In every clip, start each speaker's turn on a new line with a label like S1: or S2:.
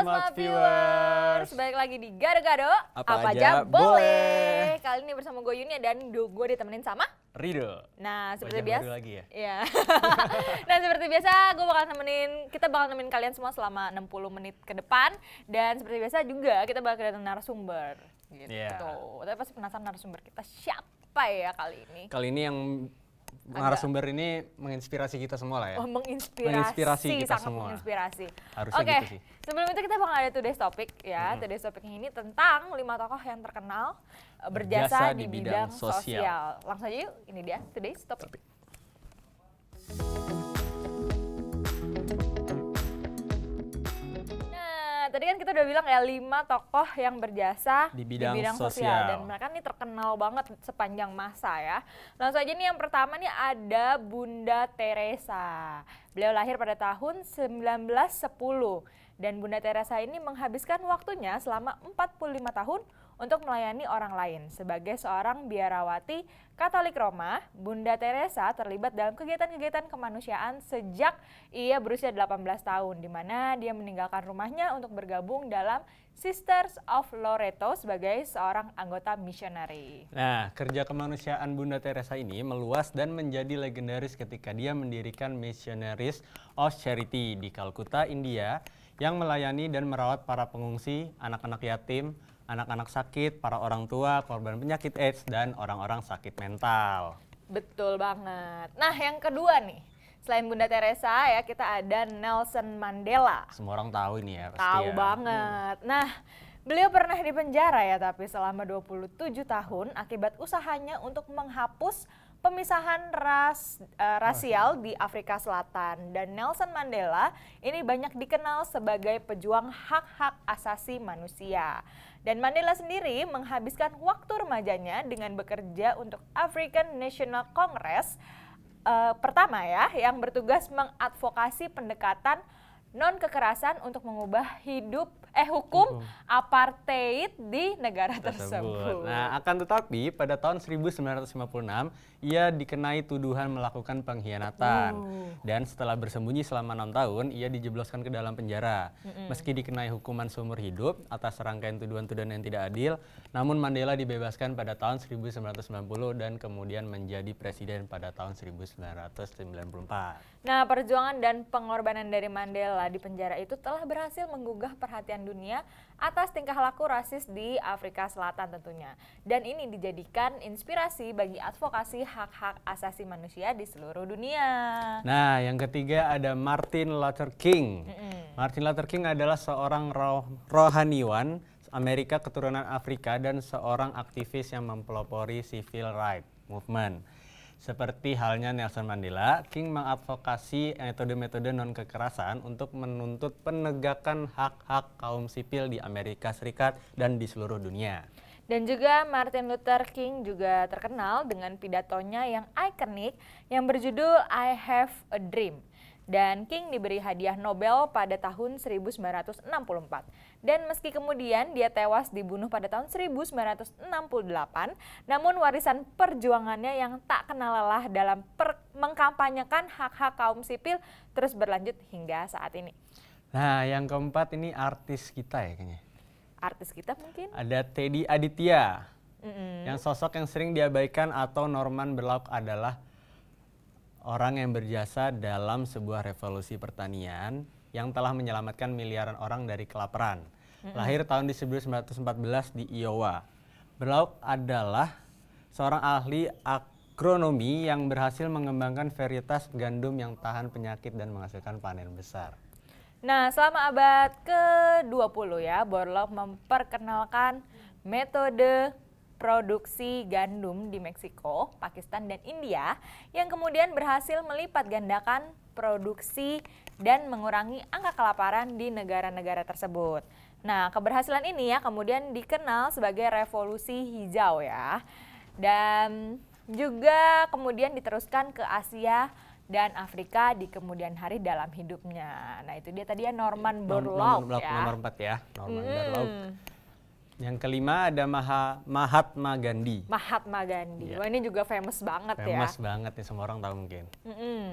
S1: Smart Viewers.
S2: Balik lagi di Gado-Gado.
S1: Apa aja boleh.
S2: Kali ini bersama gue Yuni dan gue ditemenin sama.
S1: Rido.
S2: Nah, seperti
S1: Wajah
S2: biasa.
S1: baru lagi ya?
S2: Iya. nah, seperti biasa gue bakal nemenin, kita bakal nemenin kalian semua selama 60 menit ke depan. Dan seperti biasa juga kita bakal kedatangan narasumber. Gitu.
S1: Iya.
S2: Tapi pasti penasaran narasumber kita siapa ya kali ini.
S1: Kali ini yang narasumber ini menginspirasi kita semua lah ya.
S2: Oh, menginspirasi,
S1: Menginspirasi kita
S2: sangat
S1: semua.
S2: menginspirasi.
S1: Harusnya
S2: Oke,
S1: gitu sih.
S2: sebelum itu kita bakal ada today's topic ya. Today's topic ini tentang lima tokoh yang terkenal eh, berjasa, di, bidang, sosial. Langsung aja yuk, ini dia today's topic. Nah, tadi kan kita udah bilang ya lima tokoh yang berjasa
S1: Di bidang sosial.
S2: dan mereka nih terkenal banget sepanjang masa ya. Langsung aja nih yang pertama nih ada Bunda Teresa. Beliau lahir pada tahun 1910 dan Bunda Teresa ini menghabiskan waktunya selama 45 tahun untuk melayani orang lain. Sebagai seorang biarawati Katolik Roma, Bunda Teresa terlibat dalam kegiatan-kegiatan kemanusiaan sejak ia berusia 18 tahun, di mana dia meninggalkan rumahnya untuk bergabung dalam Sisters of Loreto sebagai seorang anggota misionari.
S1: Nah, kerja kemanusiaan Bunda Teresa ini meluas dan menjadi legendaris ketika dia mendirikan Missionaries of Charity di Kalkuta, India yang melayani dan merawat para pengungsi, anak-anak yatim, anak-anak sakit, para orang tua, korban penyakit AIDS, dan orang-orang sakit mental.
S2: Betul banget. Nah, yang kedua nih, selain Bunda Teresa ya kita ada Nelson Mandela.
S1: Semua orang tahu ini ya pasti
S2: Tahu
S1: ya.
S2: banget. Nah, beliau pernah di penjara ya tapi selama 27 tahun akibat usahanya untuk menghapus pemisahan ras eh, rasial di Afrika Selatan dan Nelson Mandela ini banyak dikenal sebagai pejuang hak-hak asasi manusia. Dan Mandela sendiri menghabiskan waktu remajanya dengan bekerja untuk African National Congress eh, pertama ya yang bertugas mengadvokasi pendekatan non kekerasan untuk mengubah hidup eh hukum apartheid di negara tersebut.
S1: Nah, akan tetapi pada tahun 1956 ia dikenai tuduhan melakukan pengkhianatan
S2: Oh.
S1: dan setelah bersembunyi selama enam tahun ia dijebloskan ke dalam penjara. Meski dikenai hukuman seumur hidup atas rangkaian tuduhan-tuduhan yang tidak adil, namun Mandela dibebaskan pada tahun 1990 dan kemudian menjadi presiden pada tahun 1994.
S2: Nah, perjuangan dan pengorbanan dari Mandela di penjara itu telah berhasil menggugah perhatian dunia atas tingkah laku rasis di Afrika Selatan tentunya. Dan ini dijadikan inspirasi bagi advokasi hak-hak asasi manusia di seluruh dunia.
S1: Nah, yang ketiga ada Martin Luther King. Martin Luther King adalah seorang roh- rohaniwan Amerika keturunan Afrika dan seorang aktivis yang mempelopori civil rights movement. Seperti halnya Nelson Mandela, King mengadvokasi metode-metode non-kekerasan untuk menuntut penegakan hak-hak kaum sipil di Amerika Serikat dan di seluruh dunia.
S2: Dan juga Martin Luther King juga terkenal dengan pidatonya yang ikonik yang berjudul I Have a Dream. Dan King diberi hadiah Nobel pada tahun 1964. Dan meski kemudian dia tewas dibunuh pada tahun 1968, namun warisan perjuangannya yang tak kenal lelah dalam per- mengkampanyekan hak-hak kaum sipil terus berlanjut hingga saat ini.
S1: Nah, yang keempat ini artis kita ya kayaknya.
S2: Artis kita mungkin?
S1: Ada Teddy Aditya.
S2: Mm-mm.
S1: Yang sosok yang sering diabaikan atau Norman Berlauk adalah orang yang berjasa dalam sebuah revolusi pertanian yang telah menyelamatkan miliaran orang dari kelaparan. Lahir tahun di 1914 di Iowa. Berlauk adalah seorang ahli agronomi yang berhasil mengembangkan varietas gandum yang tahan penyakit dan menghasilkan panen besar.
S2: Nah, selama abad ke-20 ya, Borlaug memperkenalkan metode produksi gandum di Meksiko, Pakistan, dan India yang kemudian berhasil melipat gandakan produksi dan mengurangi angka kelaparan di negara-negara tersebut. Nah, keberhasilan ini ya kemudian dikenal sebagai revolusi hijau ya. Dan juga kemudian diteruskan ke Asia dan Afrika di kemudian hari dalam hidupnya. Nah, itu dia tadi ya Norman Borlaug ya.
S1: nomor 4 ya, Norman
S2: Hmm.
S1: Borlaug. Yang kelima ada Maha, Mahatma Gandhi.
S2: Mahatma Gandhi.
S1: Iya.
S2: Wah, ini juga famous banget
S1: Famous
S2: ya.
S1: banget nih semua orang tahu mungkin.
S2: Mm-mm.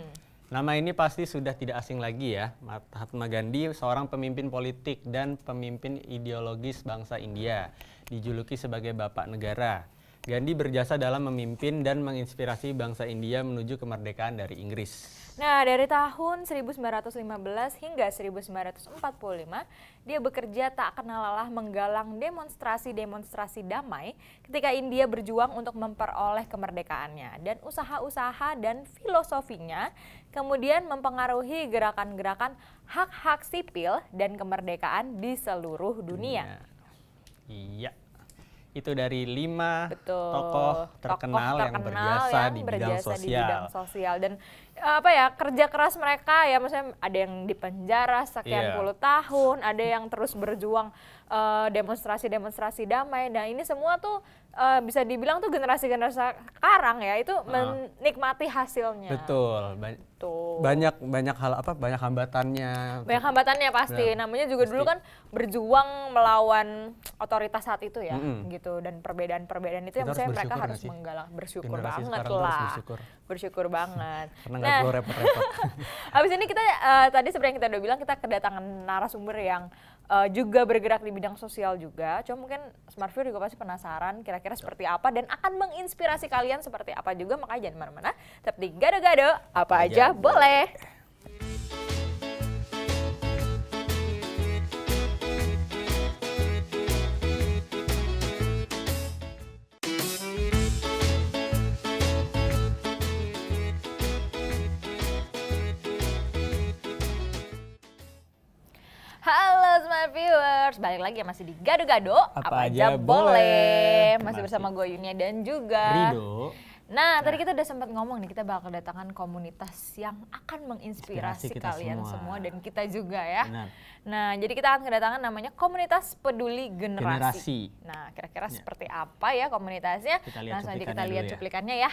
S1: Nama ini pasti sudah tidak asing lagi ya. Mahatma Gandhi seorang pemimpin politik dan pemimpin ideologis bangsa India, dijuluki sebagai bapak negara. Gandhi berjasa dalam memimpin dan menginspirasi bangsa India menuju kemerdekaan dari Inggris.
S2: Nah, dari tahun 1915 hingga 1945, dia bekerja tak kenal lelah menggalang demonstrasi-demonstrasi damai ketika India berjuang untuk memperoleh kemerdekaannya. Dan usaha-usaha dan filosofinya kemudian mempengaruhi gerakan-gerakan hak-hak sipil dan kemerdekaan di seluruh dunia.
S1: Iya itu dari lima
S2: Betul.
S1: tokoh terkenal, tokoh terkenal yang berjasa, yang di, bidang sosial. di bidang
S2: sosial dan apa ya kerja keras mereka ya maksudnya ada yang di penjara sekian yeah. puluh tahun ada yang terus berjuang uh, demonstrasi-demonstrasi damai nah ini semua tuh uh, bisa dibilang tuh generasi-generasi sekarang ya itu uh. menikmati hasilnya
S1: betul ba Tuh. banyak banyak hal apa banyak hambatannya
S2: banyak hambatannya pasti ya. namanya juga pasti. dulu kan berjuang melawan otoritas saat itu ya mm -hmm. gitu dan perbedaan-perbedaan itu yang misalnya mereka harus menggalang bersyukur generasi banget lah bersyukur. bersyukur banget
S1: karena nah, repot-repot
S2: habis ini kita uh, tadi seperti yang kita udah bilang kita kedatangan narasumber yang uh, juga bergerak di bidang sosial juga. Cuma mungkin Smart View juga pasti penasaran kira-kira seperti apa dan akan menginspirasi kalian seperti apa juga. Makanya jangan mana-mana tetap di gado-gado. Apa aja boleh. Halo smart viewers, balik lagi ya masih di Gado-Gado,
S1: apa, apa aja boleh.
S2: Masih bersama gue Yunia dan juga
S1: Rido.
S2: Nah, nah, tadi kita udah sempat ngomong nih, kita bakal kedatangan komunitas yang akan menginspirasi kalian semua. semua dan kita juga ya. Benar. Nah, jadi kita akan kedatangan namanya Komunitas Peduli Generasi. Generasi. Nah, kira-kira ya. seperti apa ya komunitasnya?
S1: Kita lihat
S2: Langsung aja kita lihat ya. cuplikannya ya.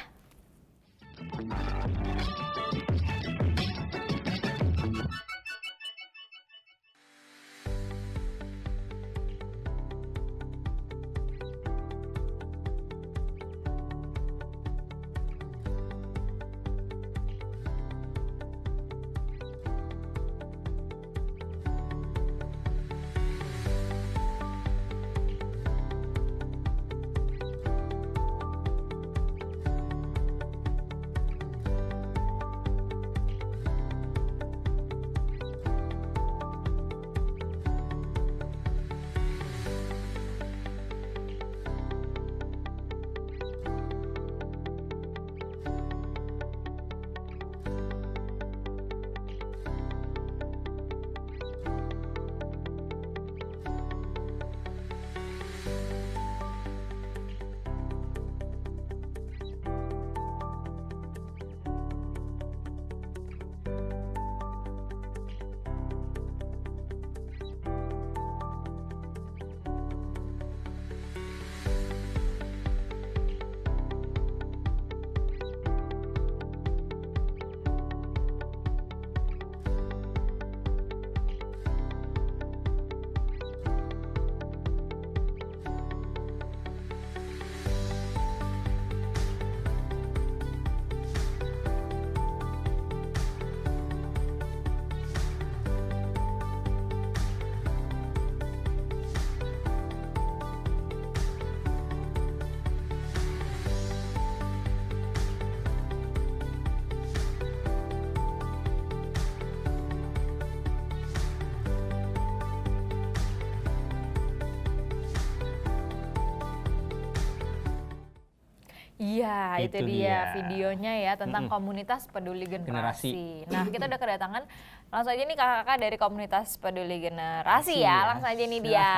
S2: Iya, itu, itu dia. dia videonya ya tentang mm -hmm. komunitas peduli generasi. generasi. Nah, kita udah kedatangan langsung aja nih kakak-kakak dari komunitas peduli generasi ya. ya. Langsung aja nih dia.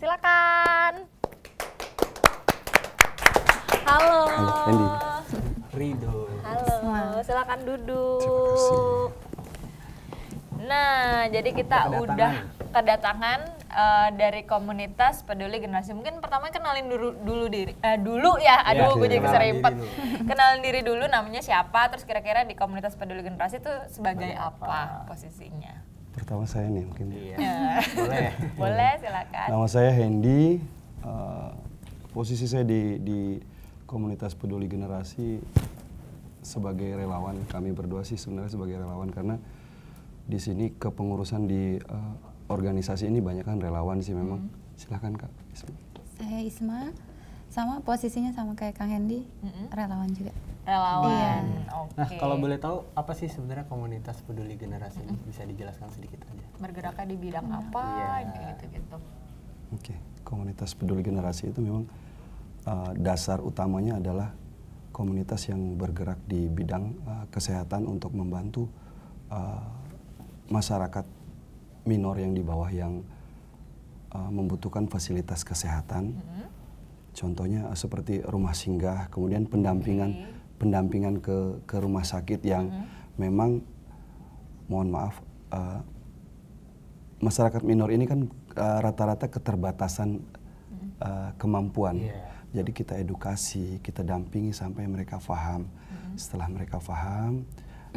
S2: Silakan. Halo.
S3: Halo.
S1: Rido.
S2: Halo, silakan duduk. Nah, jadi kita kedatangan. udah kedatangan uh, dari komunitas peduli generasi. Mungkin pertama kenalin dulu dulu diri uh, dulu ya. Iya, Aduh, ya, gue jadi keserimpet. kenalin diri dulu namanya siapa, terus kira-kira di komunitas peduli generasi itu sebagai apa, apa posisinya?
S3: Pertama saya nih mungkin.
S1: Iya. Ya. Boleh.
S2: Boleh, silakan.
S3: Nama saya Hendy. Uh, posisi saya di di komunitas peduli generasi sebagai relawan kami berdua sih sebenarnya sebagai relawan karena di sini kepengurusan di eh, organisasi ini banyak kan relawan sih memang. Silahkan kak. Isma.
S4: Saya Isma, sama posisinya sama kayak Kang Hendy,
S2: Mm-mm.
S4: relawan juga.
S2: Relawan. Oke.
S1: Nah, kalau boleh tahu apa sih sebenarnya komunitas peduli generasi ini? Bisa dijelaskan sedikit aja.
S2: bergeraknya di bidang apa
S1: Iya.
S2: gitu-gitu.
S3: Oke, komunitas peduli generasi itu memang uh, dasar utamanya adalah komunitas yang bergerak di bidang uh, kesehatan untuk membantu uh, masyarakat minor yang di bawah yang uh, membutuhkan fasilitas kesehatan.
S2: Mm-hmm.
S3: Contohnya uh, seperti rumah singgah, kemudian pendampingan pendampingan ke ke rumah sakit yang memang mohon maaf uh, masyarakat minor ini kan uh, rata-rata keterbatasan uh, kemampuan.
S1: Iya.
S3: Jadi kita edukasi, kita dampingi sampai mereka paham. Setelah mereka paham,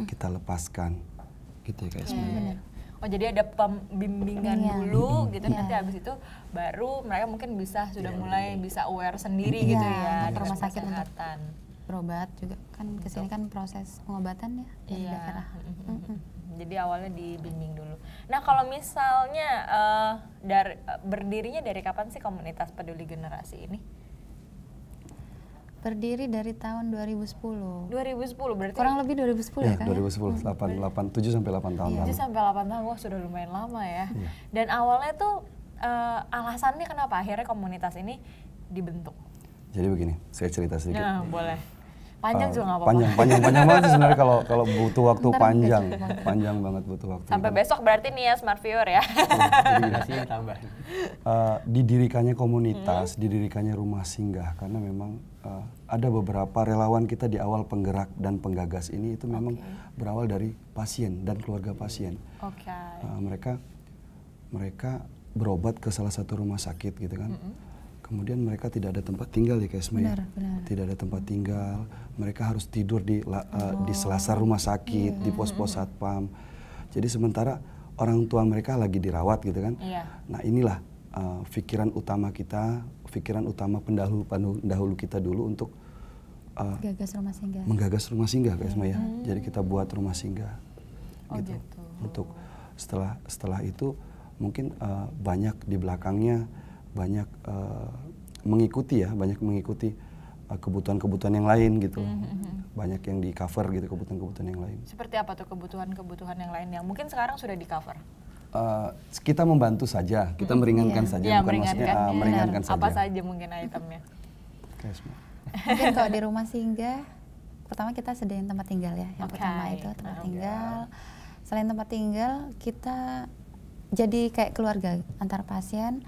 S3: kita lepaskan. Gitu ya Kak Isma.
S2: Iya. Oh jadi ada pembimbingan
S4: Iya.
S2: dulu gitu
S4: Iya.
S2: nanti habis itu baru mereka mungkin bisa sudah mulai bisa aware sendiri
S4: Iya,
S2: gitu ya di
S4: rumah sakit untuk
S2: kesehatan.
S4: Berobat juga kan ke sini kan proses pengobatan ya dari
S2: Iya.
S4: daerah. Mm-mm.
S2: Jadi awalnya dibimbing dulu. Nah kalau misalnya eh, dari berdirinya dari kapan sih komunitas peduli generasi ini?
S4: Berdiri dari tahun 2010.
S2: 2010 berarti
S4: Kurang lebih 2010 ya
S3: Ya,
S4: kan?
S3: 2010, 8, 8, 7 sampai 8 tahun
S2: Iya,
S3: lalu.
S2: itu sampai 8 tahun, wah sudah lumayan lama ya.
S3: Iya.
S2: Dan awalnya tuh eh, alasannya kenapa akhirnya komunitas ini dibentuk?
S3: Jadi begini, saya cerita sedikit.
S2: Nah, boleh. Panjang
S3: Uh,
S2: juga nggak apa-apa.
S3: Panjang, panjang, panjang banget sih sebenarnya kalau kalau butuh waktu
S4: Ntar
S3: panjang, panjang banget butuh waktu.
S2: Sampai besok berarti nih ya Smart Viewer ya.
S1: Durasinya tambah.
S3: Eh, didirikannya komunitas, didirikannya rumah singgah karena memang eh, ada beberapa relawan kita di awal penggerak dan penggagas ini itu memang berawal dari pasien dan keluarga pasien.
S2: Oke.
S3: Eh, mereka mereka berobat ke salah satu rumah sakit gitu kan. Kemudian mereka tidak ada tempat tinggal ya Ismail.
S4: Benar, benar.
S3: Tidak ada tempat tinggal. Mereka harus tidur di la- eh, di selasar rumah sakit, di pos-pos satpam. Jadi sementara orang tua mereka lagi dirawat gitu kan.
S2: Iya.
S3: Nah inilah uh, pikiran utama kita, pikiran utama pendahulu pendahulu kita dulu untuk uh,
S4: Gagas rumah singgah.
S3: menggagas rumah singgah Kak Isma ya. Jadi kita buat rumah singgah.
S2: Oh, gitu.
S3: Untuk setelah setelah itu mungkin uh, banyak di belakangnya banyak uh, mengikuti ya, banyak mengikuti uh, kebutuhan-kebutuhan yang lain gitu. Banyak yang di cover gitu kebutuhan-kebutuhan yang lain.
S2: Seperti apa tuh kebutuhan-kebutuhan yang lain yang mungkin sekarang sudah di cover?
S3: Uh, kita membantu saja, kita meringankan saja,
S2: Ya,
S3: bukan maksudnya uh, meringankan saja.
S2: Apa saja mungkin itemnya?
S3: Kak Isma.
S4: Mungkin kalau di rumah singgah, pertama kita sediain tempat tinggal ya. Yang
S2: Oke.
S4: pertama itu tempat
S2: Ah,
S4: tinggal. Selain tempat tinggal, kita jadi kayak keluarga antar pasien.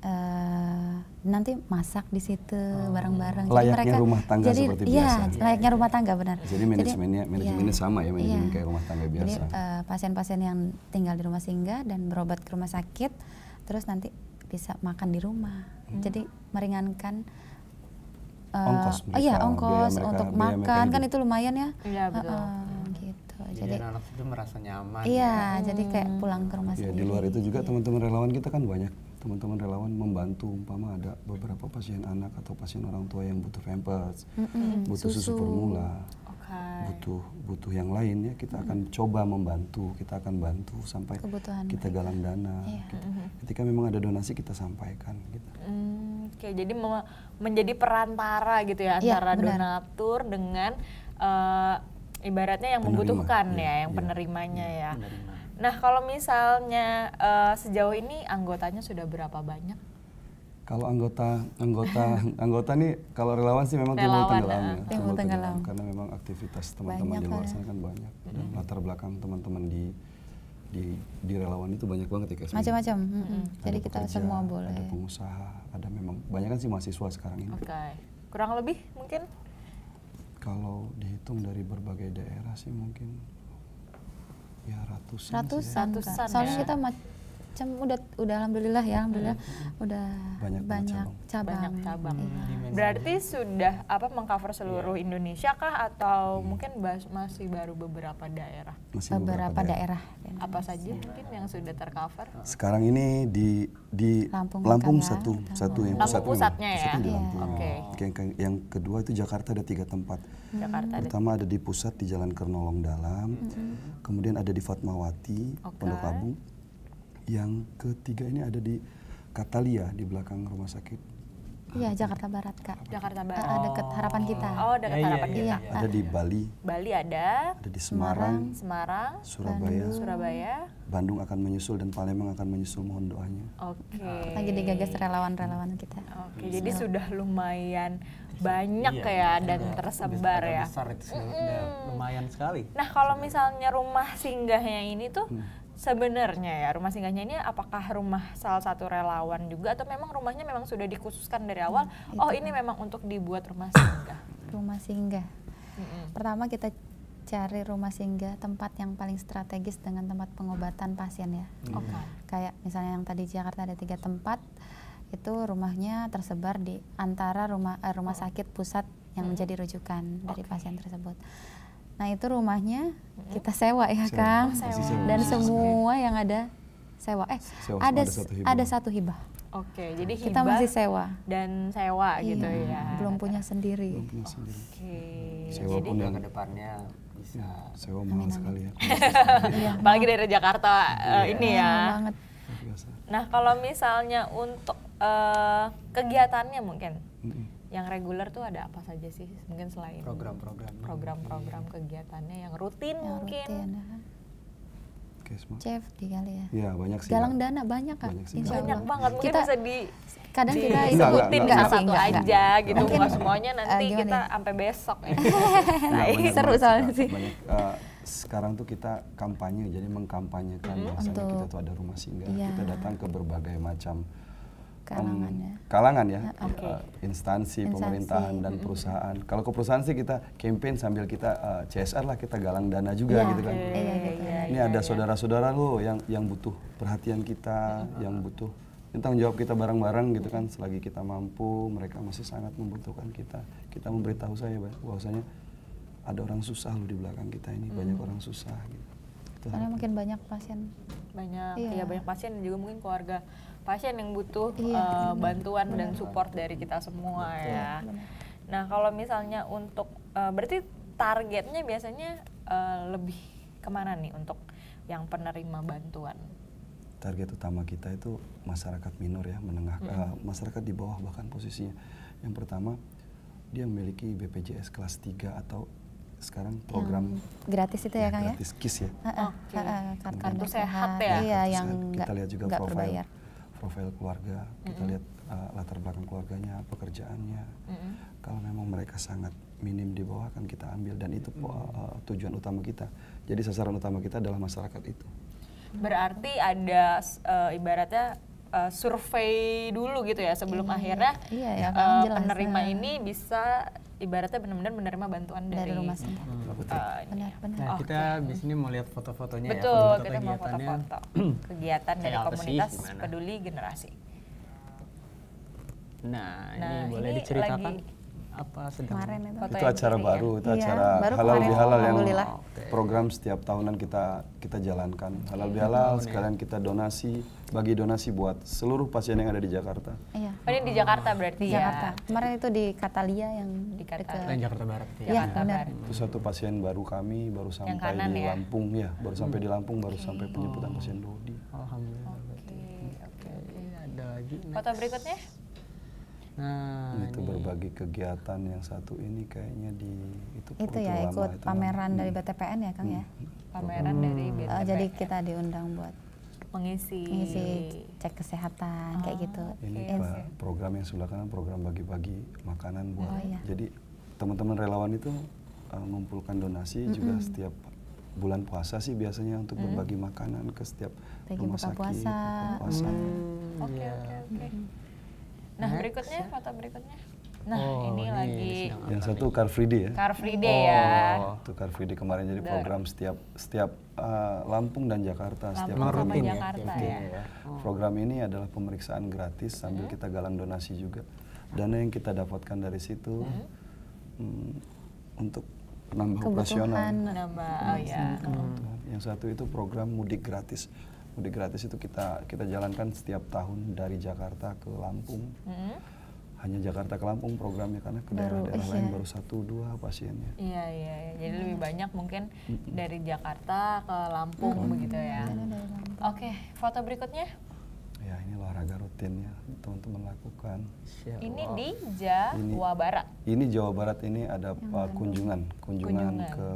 S4: Eh, nanti masak di situ bareng-bareng. Jadi
S3: Layaknya rumah tangga
S4: jadi,
S3: seperti
S4: iya,
S3: biasa.
S4: layaknya rumah tangga benar.
S3: Jadi manajemennya manajemennya
S4: iya,
S3: sama ya, manajemen
S4: iya.
S3: kayak rumah tangga
S4: Jadi
S3: biasa.
S4: eh, pasien-pasien yang tinggal di rumah singgah dan berobat ke rumah sakit, terus nanti bisa makan di rumah. Jadi meringankan eh,
S3: Ongkos
S4: oh iya
S3: mereka,
S4: ongkos
S3: mereka-
S4: untuk
S3: mereka
S4: makan kan itu lumayan ya.
S2: Iya, betul.
S4: Heeh, gitu.
S1: Jadi,
S4: Jadi
S1: anak itu merasa nyaman.
S4: iya, jadi kayak pulang ke rumah
S3: Ya,
S4: sendiri.
S3: di luar itu juga teman-teman relawan kita kan banyak teman-teman relawan membantu umpama ada beberapa pasien anak atau pasien orang tua yang butuh pampers,
S4: Mm-mm,
S3: butuh susu,
S4: susu.
S3: formula,
S2: Oke.
S3: butuh butuh yang lain ya kita akan coba membantu, kita akan bantu sampai
S4: Kebutuhan
S3: kita galang dana.
S4: Iya.
S3: gitu. Ketika memang ada donasi kita sampaikan gitu.
S2: Hmm, Oke, jadi mem- menjadi perantara gitu ya
S4: Iya,
S2: antara
S4: benar.
S2: donatur dengan eh, ibaratnya yang
S3: Penerima,
S2: membutuhkan
S3: iya,
S2: ya, yang
S3: iya,
S2: penerimanya ya.
S1: Penerima.
S2: Nah, kalau misalnya eh, sejauh ini anggotanya sudah berapa banyak?
S3: Kalau anggota anggota anggota nih kalau relawan sih memang timbul
S2: Relawan,
S3: tenggelam
S2: ah.
S3: ya,
S4: Timbul
S3: timbul
S4: tenggelam.
S3: karena memang aktivitas teman-teman di luar
S4: ya.
S3: sana kan banyak dan latar belakang teman-teman di di di relawan itu banyak banget ya.
S4: Macam-macam.
S3: Ada
S4: Jadi kita
S3: pekerja,
S4: semua boleh.
S3: Ada pengusaha, ada memang banyak kan sih mahasiswa sekarang ini.
S2: Oke. Kurang lebih mungkin
S3: Kalau dihitung dari berbagai daerah sih mungkin ya ratusan. sih ya.
S4: Ratusan, Kak.
S2: Ratusan
S4: Soalnya
S2: ya.
S4: kita ma- macam udah udah alhamdulillah ya alhamdulillah udah
S3: Banyak
S4: banyak, cabang.
S2: Banyak cabang.
S4: Iya.
S2: Berarti sudah apa mengcover seluruh Indonesia kah atau mungkin bas- masih baru beberapa daerah?
S3: Masih
S4: beberapa daerah.
S2: Apa saja mungkin yang sudah tercover?
S3: Sekarang ini di di
S4: Lampung
S3: Lampung,
S4: kan ya?
S3: satu satu yang
S2: Lampung
S3: pusat
S2: pusatnya
S3: memang.
S2: ya?
S3: Pusatnya di
S4: Iya.
S3: Lampung.
S2: Oke.
S3: Yang, ke- yang kedua itu Jakarta ada tiga tempat.
S2: Jakarta ada
S3: Pertama ada di pusat di Jalan Kernolong Dalam, kemudian ada di Fatmawati,
S2: Oke.
S3: Pondok Labu. Yang ketiga ini ada di Katalia di belakang rumah sakit.
S4: Iya Jakarta Barat kak.
S2: Jakarta
S4: Ah,
S2: Barat.
S4: ah, deket harapan kita.
S2: Oh, dekat
S1: Ya, iya,
S2: harapan
S1: iya,
S2: kita.
S4: iya.
S3: Ada di Bali,
S2: Bali ada,
S3: ada di Semarang,
S2: Semarang,
S3: Surabaya,
S2: Surabaya.
S3: Bandung akan menyusul dan Palembang akan menyusul mohon doanya.
S2: Oke.
S4: Lagi digagas relawan-relawan kita.
S2: Oke, jadi sudah lumayan banyak ya dan tersebar ya.
S1: besar itu sudah, udah lumayan sekali.
S2: Nah, kalau misalnya rumah singgahnya ini tuh
S3: Hmm.
S2: Sebenarnya ya rumah singgahnya ini apakah rumah salah satu relawan juga atau memang rumahnya memang sudah dikhususkan dari awal?
S3: Hmm,
S2: oh, ini memang untuk dibuat rumah singgah.
S4: Rumah singgah.
S2: Mm-mm.
S4: Pertama kita cari rumah singgah tempat yang paling strategis dengan tempat pengobatan pasien ya.
S2: Oke.
S4: Kayak misalnya yang tadi di Jakarta ada tiga tempat itu rumahnya tersebar di antara rumah eh, rumah sakit pusat yang menjadi rujukan dari pasien tersebut. Nah itu rumahnya kita sewa ya
S3: Sewa.
S4: Kang,
S3: Oh, sewa. sewa.
S4: dan semua yang ada sewa. Eh
S3: Sewa,
S4: ada
S3: ada satu hibah.
S4: ada satu hibah.
S2: Oke, jadi
S4: Kita
S2: hibah
S4: masih sewa.
S2: dan sewa gitu
S4: Iya,
S2: ya.
S4: Belum punya sendiri.
S3: Belum punya sendiri.
S2: Oke.
S3: Sewa
S2: Jadi
S3: pun yang
S1: ke depannya bisa
S3: sewa mahal sekali ya.
S4: Iya.
S2: apalagi dari Jakarta eh, ini ya.
S4: Mahal banget.
S3: Luar biasa.
S2: Nah, kalau misalnya untuk eh, kegiatannya mungkin. Yang reguler tuh ada apa saja sih? Mungkin selain
S1: program-program.
S2: program-program kegiatannya yang rutin
S4: Yang
S2: mungkin.
S4: rutin. ya.
S3: Oke, semua.
S4: Chef di kali ya.
S3: Ya banyak sih.
S4: Galang dana banyak kak.
S3: Banyak sih.
S4: Insya
S2: Banyak
S4: Allah.
S2: banget. Mungkin
S4: Kita
S2: bisa di
S4: kadang kita
S3: Enggak,
S4: itu
S3: enggak, enggak,
S2: nggak
S3: enggak.
S2: satu
S4: enggak,
S2: aja gitu,
S3: Mungkin,
S2: nggak semuanya nanti
S4: gimana
S2: kita sampai besok ya.
S3: Nah, banyak
S4: Seru soalnya sih.
S3: Banyak, eh, sekarang tuh kita kampanye, jadi mengkampanyekan bahwasanya
S4: Untuk-
S3: kita tuh ada rumah singgah.
S4: Iya.
S3: Kita datang ke berbagai macam
S4: Kalangan ya.
S3: kalangan ya,
S2: Oke.
S3: eh, instansi,
S4: Instansi.
S3: pemerintahan dan perusahaan. Kalau ke perusahaan sih kita campaign sambil kita eh, CSR lah, kita galang dana juga
S4: Iya.
S3: gitu kan.
S2: Oke,
S4: Iya, gitu.
S2: iya,
S3: Ini
S2: iya,
S3: ada
S2: iya.
S3: saudara-saudara lo yang yang butuh perhatian kita, yang butuh ini tanggung jawab kita bareng-bareng gitu kan. Selagi kita mampu, mereka masih sangat membutuhkan kita. Kita memberitahu saya bah- bahwasanya ada orang susah lo di belakang kita ini, banyak orang susah gitu. Itu
S4: Karena mungkin banyak pasien.
S2: banyak
S4: Iya.
S2: ya banyak pasien juga mungkin keluarga pasien yang butuh
S4: Iya, benar.
S2: bantuan dan support dari kita semua ya.
S4: benar.
S2: Nah kalau misalnya untuk eh, berarti targetnya biasanya eh, lebih ke mana nih untuk yang penerima bantuan?
S3: target utama kita itu masyarakat minor ya, menengah, eh, masyarakat di bawah bahkan posisinya. Yang pertama, dia memiliki BPJS kelas 3 atau sekarang program
S4: Yang gratis itu ya, Kang ya?
S3: gratis KIS ya.
S2: Oke.
S4: heeh,
S2: Kartu sehat ya?
S4: Iya, yang
S3: sehat. kita lihat juga profil
S4: berbayar.
S3: Profil keluarga, kita lihat uh, latar belakang keluarganya, pekerjaannya.
S2: Mm-mm.
S3: Kalau memang mereka sangat minim di bawah kan kita ambil dan itu uh, tujuan utama kita. Jadi sasaran utama kita adalah masyarakat itu.
S2: Berarti ada eh, ibaratnya eh, survei dulu gitu ya sebelum
S4: Iya,
S2: akhirnya
S4: iya, ya, jelas.
S2: penerima
S4: Nah.
S2: ini bisa ibaratnya benar-benar menerima bantuan dari,
S4: dari rumah singgah.
S2: eh,
S4: Benar, benar.
S1: Nah, kita di sini mau lihat foto-fotonya ya.
S2: Betul,
S1: foto-foto
S2: kita mau foto-foto kegiatan dari
S1: sih,
S2: komunitas peduli generasi.
S1: Nah,
S2: Nah,
S1: ini boleh
S2: ini
S1: diceritakan
S2: lagi-
S1: apa sedang
S4: Kemarin itu.
S2: Foto
S3: itu acara
S2: ya?
S3: baru, itu
S4: Iya,
S3: acara
S4: baru
S3: halal
S4: kemarin.
S3: bihalal yang
S4: Alhamdulillah.
S3: program setiap tahunan kita kita jalankan. Halal bihalal sekalian kita donasi, bagi donasi buat seluruh pasien yang ada di Jakarta.
S4: Iya.
S2: Oh, ini di Jakarta berarti
S4: Di
S2: ya?
S4: Jakarta. Kemarin itu di Katalia yang
S2: Di Katalia.
S1: Dan Jakarta Barat ya.
S4: Iya,
S2: Jakarta
S4: benar.
S2: Barat.
S3: Itu satu pasien baru kami baru sampai
S2: kanan
S3: di
S2: ya?
S3: Lampung ya, baru sampai di Lampung baru sampai penjemputan pasien Dodi.
S1: Alhamdulillah.
S2: Oke, oke,
S1: ada lagi. next.
S2: Foto berikutnya?
S1: Nah,
S3: itu
S1: ini.
S3: berbagi kegiatan yang satu ini kayaknya di itu
S4: itu ya
S3: Lama
S4: ikut
S3: itu.
S4: pameran dari
S3: Hmm.
S4: BTPN ya Kang ya.
S2: Pameran dari
S4: Eh,
S2: BTP.
S4: jadi kita diundang buat
S2: mengisi.
S4: ngisi cek kesehatan kayak gitu.
S3: Ini
S4: Ins-
S3: Pak, program yang sebelah kanan program bagi-bagi makanan buat.
S4: Oh, iya.
S3: Jadi teman-teman relawan itu uh, mengumpulkan donasi juga setiap bulan puasa sih biasanya untuk berbagi makanan ke setiap
S4: Lagi
S3: rumah
S4: buka
S3: sakit,
S4: puasa.
S3: buka puasa.
S1: Hmm,
S2: Oke, oke, oke. Nah, berikutnya,
S1: ya.
S2: foto berikutnya. Nah,
S1: Oh,
S2: ini,
S1: ini
S2: lagi
S1: sedang
S3: Yang satu Car Free Day ya.
S2: Car Free Day ya.
S1: Oh.
S3: Itu Car Free Day kemarin jadi program setiap setiap uh, Lampung dan Jakarta setiap
S2: Lampung sama
S1: rutin ya,
S2: Jakarta ya.
S1: ya.
S3: Program ini adalah pemeriksaan gratis sambil kita galang donasi juga. Dana yang kita dapatkan dari situ mm, untuk penambah operasional.
S2: oh ya.
S3: Kebutuhan. Yang satu itu program mudik gratis. Mudik gratis itu kita kita jalankan setiap tahun dari Jakarta ke Lampung.
S2: Mm-mm.
S3: Hanya Jakarta ke Lampung programnya karena ke daerah-daerah lain
S4: iya.
S3: baru satu dua pasiennya.
S2: Iya, iya, iya. Jadi lebih banyak mungkin dari Jakarta ke Lampung begitu ya. Oke, foto berikutnya.
S3: Ya ini olahraga rutin ya teman-teman lakukan.
S1: Siap.
S2: Ini di Jawa Barat.
S3: Ini Jawa Barat ini ada uh, kunjungan, kunjungan,
S2: Kunjungan.
S3: ke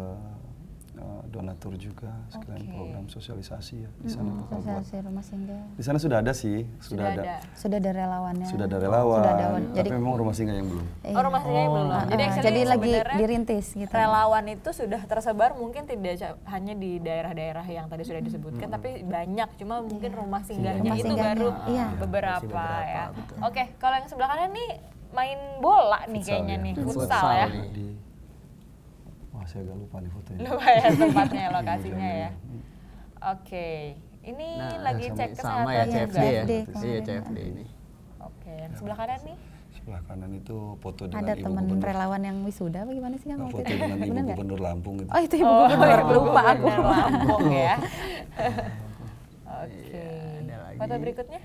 S3: uh, donatur juga sekalian
S2: Oke.
S3: program sosialisasi ya di sana bakal buat.
S4: sosialisasi rumah singgah
S3: Di sana sudah ada sih, sudah,
S2: Sudah
S3: ada.
S2: ada.
S4: sudah ada relawannya
S3: Sudah ada relawan,
S4: Sudah ada, jadi
S3: tapi memang rumah singgah yang belum.
S2: Oh, rumah singgahnya belum.
S4: Ah,
S2: Jadi actually
S4: jadi lagi dirintis gitu
S2: relawan itu sudah tersebar mungkin tidak hanya di daerah-daerah yang tadi sudah disebutkan tapi banyak cuma mungkin rumah singgahnya
S4: Rumah
S2: itu
S4: singgahnya,
S2: baru
S4: iya.
S2: beberapa,
S1: beberapa,
S2: ya
S1: betul.
S2: oke kalau yang sebelah kanan nih main bola nih
S3: Futsal
S2: kayaknya
S3: ya.
S2: nih
S1: Futsal
S2: futsal ya.
S3: Di, saya agak lupa nih fotonya.
S2: lumayan tempatnya lokasinya ya
S3: Hmm.
S2: oke ini
S1: Nah,
S2: lagi
S1: sama,
S2: cek
S1: sama
S2: kesehatan
S1: ya
S2: juga
S1: CFD ya.
S4: CFD
S1: Iya. CFD ini.
S2: oke yang sebelah kanan nih
S3: Sebelah kanan itu foto dengan
S4: ada
S3: ibu
S4: teman
S3: gubernur.
S4: relawan yang wisuda bagaimana sih kang
S3: Nah, foto
S4: itu?
S3: dengan ibu gubernur Lampung gitu.
S4: oh itu ibu gubernur lupa aku
S2: Lampung ya oke
S1: Iya, lagi.
S2: foto berikutnya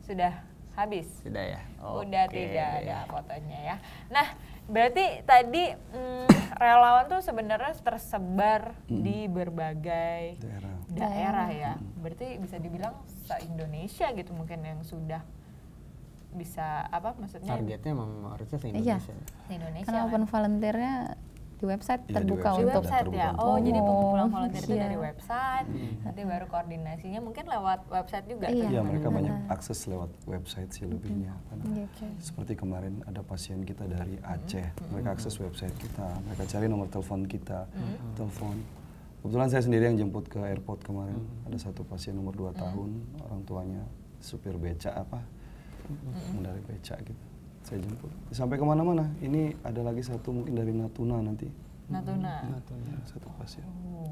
S2: sudah habis
S1: Sudah ya.
S2: Udah
S1: Oke.
S2: tidak ada fotonya ya. Nah, berarti tadi mm, relawan tuh sebenarnya tersebar di berbagai
S3: Daerah.
S2: daerah ya. Berarti bisa dibilang se-Indonesia gitu mungkin yang sudah bisa apa maksudnya
S1: Targetnya memang harusnya se
S4: Iya.
S1: Indonesia.
S2: se-Indonesia.
S4: karena
S2: kan?
S4: open volunteernya di website
S3: Iya, di
S4: terbuka
S2: di
S3: website.
S4: untuk
S2: website ya.
S3: terbuka
S2: Oh,
S3: untuk
S2: jadi
S4: umum.
S2: pengumpulan volunteer itu
S4: Iya.
S2: dari website. Nanti baru koordinasinya mungkin lewat website juga
S4: Iya.
S2: tuh.
S3: Iya, mereka banyak akses lewat website sih lebihnya. Karena
S4: Gitu.
S3: Seperti kemarin ada pasien kita dari Aceh, mereka akses website kita, mereka cari nomor telepon kita, telepon. Kebetulan saya sendiri yang jemput ke airport kemarin, ada satu pasien umur 2 tahun, orang tuanya supir beca apa, mengendarai beca gitu. Saya jemput, sampai ke mana-mana. Ini ada lagi satu mungkin dari Natuna nanti,
S2: Natuna.
S3: Ya, satu pasien.